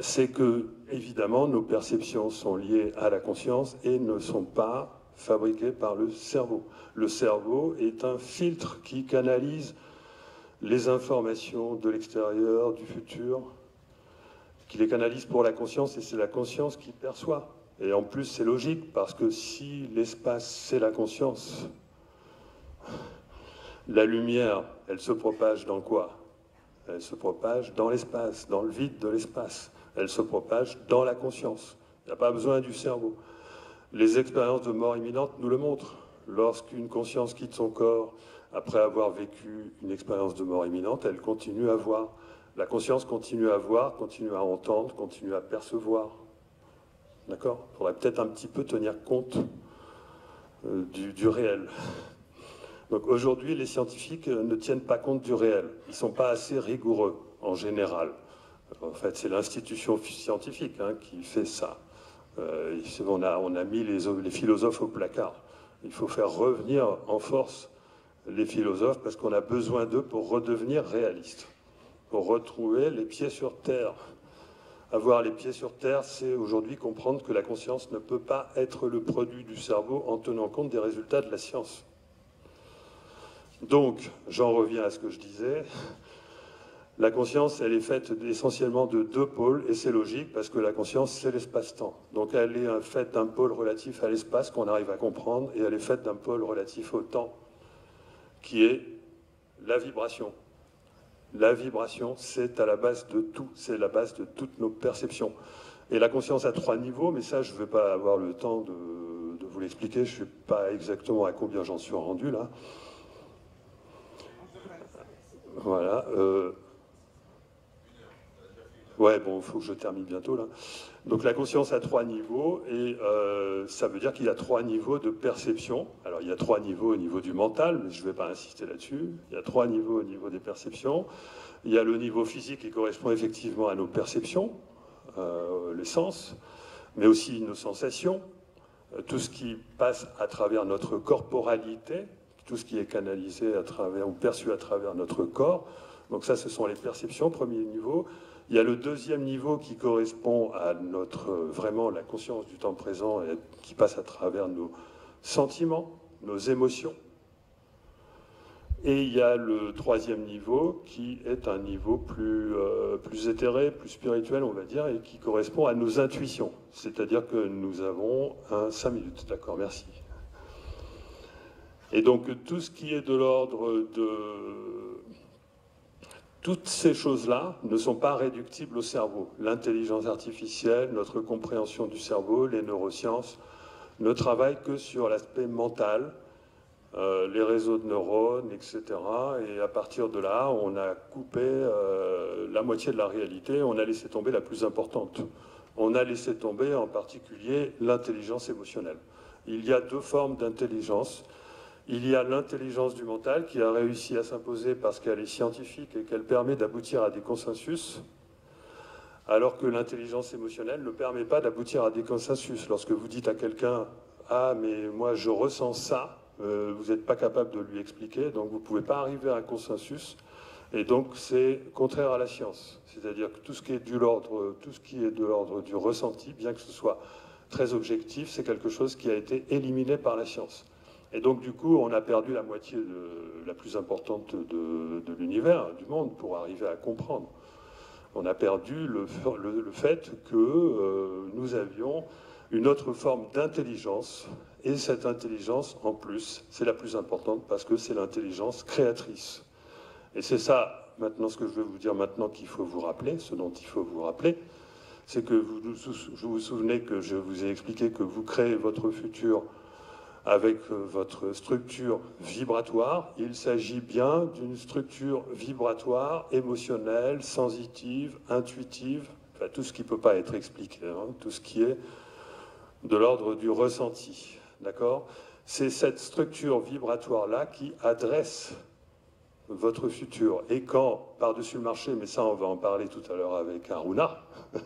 C'est que, évidemment, nos perceptions sont liées à la conscience et ne sont pas fabriquées par le cerveau. Le cerveau est un filtre qui canalise les informations de l'extérieur, du futur, qui les canalise pour la conscience et c'est la conscience qui perçoit. Et en plus, c'est logique parce que si l'espace, c'est la conscience, la lumière, elle se propage dans quoi? Elle se propage dans l'espace, dans le vide de l'espace. Elle se propage dans la conscience. Il n'y a pas besoin du cerveau. Les expériences de mort imminente nous le montrent. Lorsqu'une conscience quitte son corps après avoir vécu une expérience de mort imminente, elle continue à voir. La conscience continue à voir, continue à entendre, continue à percevoir. D'accord? Il faudrait peut-être un petit peu tenir compte euh, du réel. Donc aujourd'hui, les scientifiques euh, ne tiennent pas compte du réel. Ils ne sont pas assez rigoureux en général. En fait, c'est l'institution scientifique hein, qui fait ça. Euh, on, a, mis les, philosophes au placard. Il faut faire revenir en force les philosophes parce qu'on a besoin d'eux pour redevenir réalistes, pour retrouver les pieds sur terre. Avoir les pieds sur terre, c'est aujourd'hui comprendre que la conscience ne peut pas être le produit du cerveau en tenant compte des résultats de la science. Donc, j'en reviens à ce que je disais. La conscience, elle est faite essentiellement de deux pôles, et c'est logique parce que la conscience, c'est l'espace-temps. Donc elle est faite d'un pôle relatif à l'espace qu'on arrive à comprendre, et elle est faite d'un pôle relatif au temps, qui est la vibration. La vibration, c'est à la base de tout, c'est la base de toutes nos perceptions. Et la conscience a trois niveaux, mais ça, je ne vais pas avoir le temps de, de vous l'expliquer, je ne sais pas exactement à combien j'en suis rendu là. Voilà. Euh... Ouais, bon, il faut que je termine bientôt là. Donc la conscience a trois niveaux et euh, ça veut dire qu'il y a trois niveaux de perception. Alors il y a trois niveaux au niveau du mental, mais je ne vais pas insister là-dessus. Il y a trois niveaux au niveau des perceptions. Il y a le niveau physique qui correspond effectivement à nos perceptions, euh, les sens, mais aussi nos sensations, euh, tout ce qui passe à travers notre corporalité, tout ce qui est canalisé à travers ou perçu à travers notre corps. Donc ça, ce sont les perceptions, premier niveau. Il y a le deuxième niveau qui correspond à notre vraiment la conscience du temps présent et qui passe à travers nos sentiments, nos émotions. Et il y a le troisième niveau qui est un niveau plus, euh, plus éthéré, plus spirituel, on va dire, et qui correspond à nos intuitions. C'est-à-dire que nous avons un 5 minutes. D'accord, merci. Et donc tout ce qui est de l'ordre de... Toutes ces choses-là ne sont pas réductibles au cerveau. L'intelligence artificielle, notre compréhension du cerveau, les neurosciences ne travaillent que sur l'aspect mental, euh, les réseaux de neurones, etc. Et à partir de là, on a coupé euh, la moitié de la réalité, on a laissé tomber la plus importante. On a laissé tomber en particulier l'intelligence émotionnelle. Il y a deux formes d'intelligence. Il y a l'intelligence du mental qui a réussi à s'imposer parce qu'elle est scientifique et qu'elle permet d'aboutir à des consensus, alors que l'intelligence émotionnelle ne permet pas d'aboutir à des consensus. Lorsque vous dites à quelqu'un Ah, mais moi je ressens ça, euh, vous n'êtes pas capable de lui expliquer, donc vous ne pouvez pas arriver à un consensus. Et donc c'est contraire à la science. C'est-à-dire que tout ce qui est, tout ce qui est de l'ordre du ressenti, bien que ce soit très objectif, c'est quelque chose qui a été éliminé par la science. Et donc, du coup, on a perdu la moitié de, la plus importante de, l'univers, du monde, pour arriver à comprendre. On a perdu le, fait que euh, nous avions une autre forme d'intelligence, et cette intelligence, en plus, c'est la plus importante parce que c'est l'intelligence créatrice. Et c'est ça, maintenant, ce que je veux vous dire maintenant qu'il faut vous rappeler, ce dont il faut vous rappeler, c'est que vous vous souvenez que je vous ai expliqué que vous créez votre futur avec euh, votre structure vibratoire. Il s'agit bien d'une structure vibratoire, émotionnelle, sensitive, intuitive, tout ce qui ne peut pas être expliqué, hein, tout ce qui est de l'ordre du ressenti. D'accord? C'est cette structure vibratoire-là qui adresse votre futur. Et quand, par-dessus le marché, mais ça on va en parler tout à l'heure avec Aruna,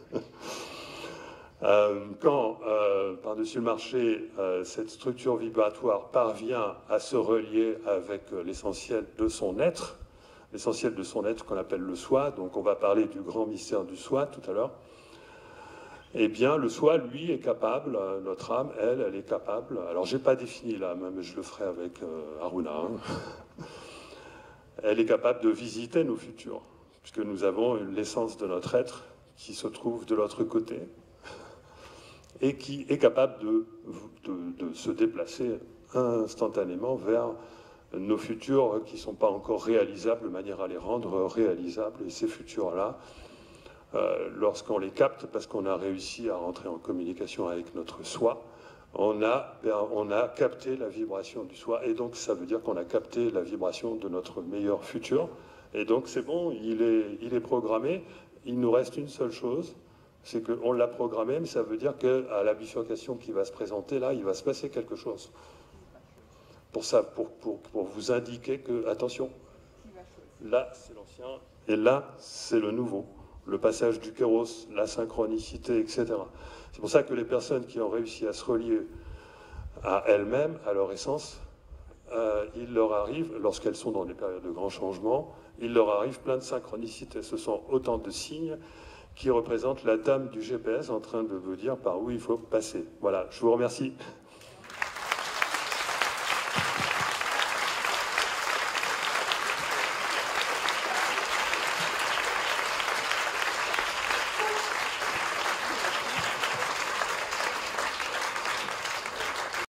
quand, euh, par-dessus le marché, euh, cette structure vibratoire parvient à se relier avec l'essentiel de son être, l'essentiel de son être qu'on appelle le soi, donc on va parler du grand mystère du soi tout à l'heure, eh bien, le soi, lui, est capable, notre âme, elle, elle est capable. Alors, je n'ai pas défini l'âme, mais je le ferai avec Aruna. Hein. Elle est capable de visiter nos futurs, puisque nous avons l'essence de notre être qui se trouve de l'autre côté et qui est capable de, se déplacer instantanément vers nos futurs qui ne sont pas encore réalisables, de manière à les rendre réalisables. Et ces futurs-là, euh, lorsqu'on les capte, parce qu'on a réussi à rentrer en communication avec notre soi, on a, on a capté la vibration du soi. Et donc, ça veut dire qu'on a capté la vibration de notre meilleur futur. Et donc, c'est bon, il est, il est programmé. Il nous reste une seule chose, c'est qu'on l'a programmé, mais ça veut dire qu'à la bifurcation qui va se présenter, là, il va se passer quelque chose. Pour ça, pour, pour, pour vous indiquer que, attention, là, c'est l'ancien, et là, c'est le nouveau. Le passage du kéros, la synchronicité, etc. C'est pour ça que les personnes qui ont réussi à se relier à elles-mêmes, à leur essence, euh, il leur arrive, lorsqu'elles sont dans des périodes de grands changements, il leur arrive plein de synchronicités. Ce sont autant de signes qui représentent la dame du GPS en train de vous dire par où il faut passer. Voilà, je vous remercie.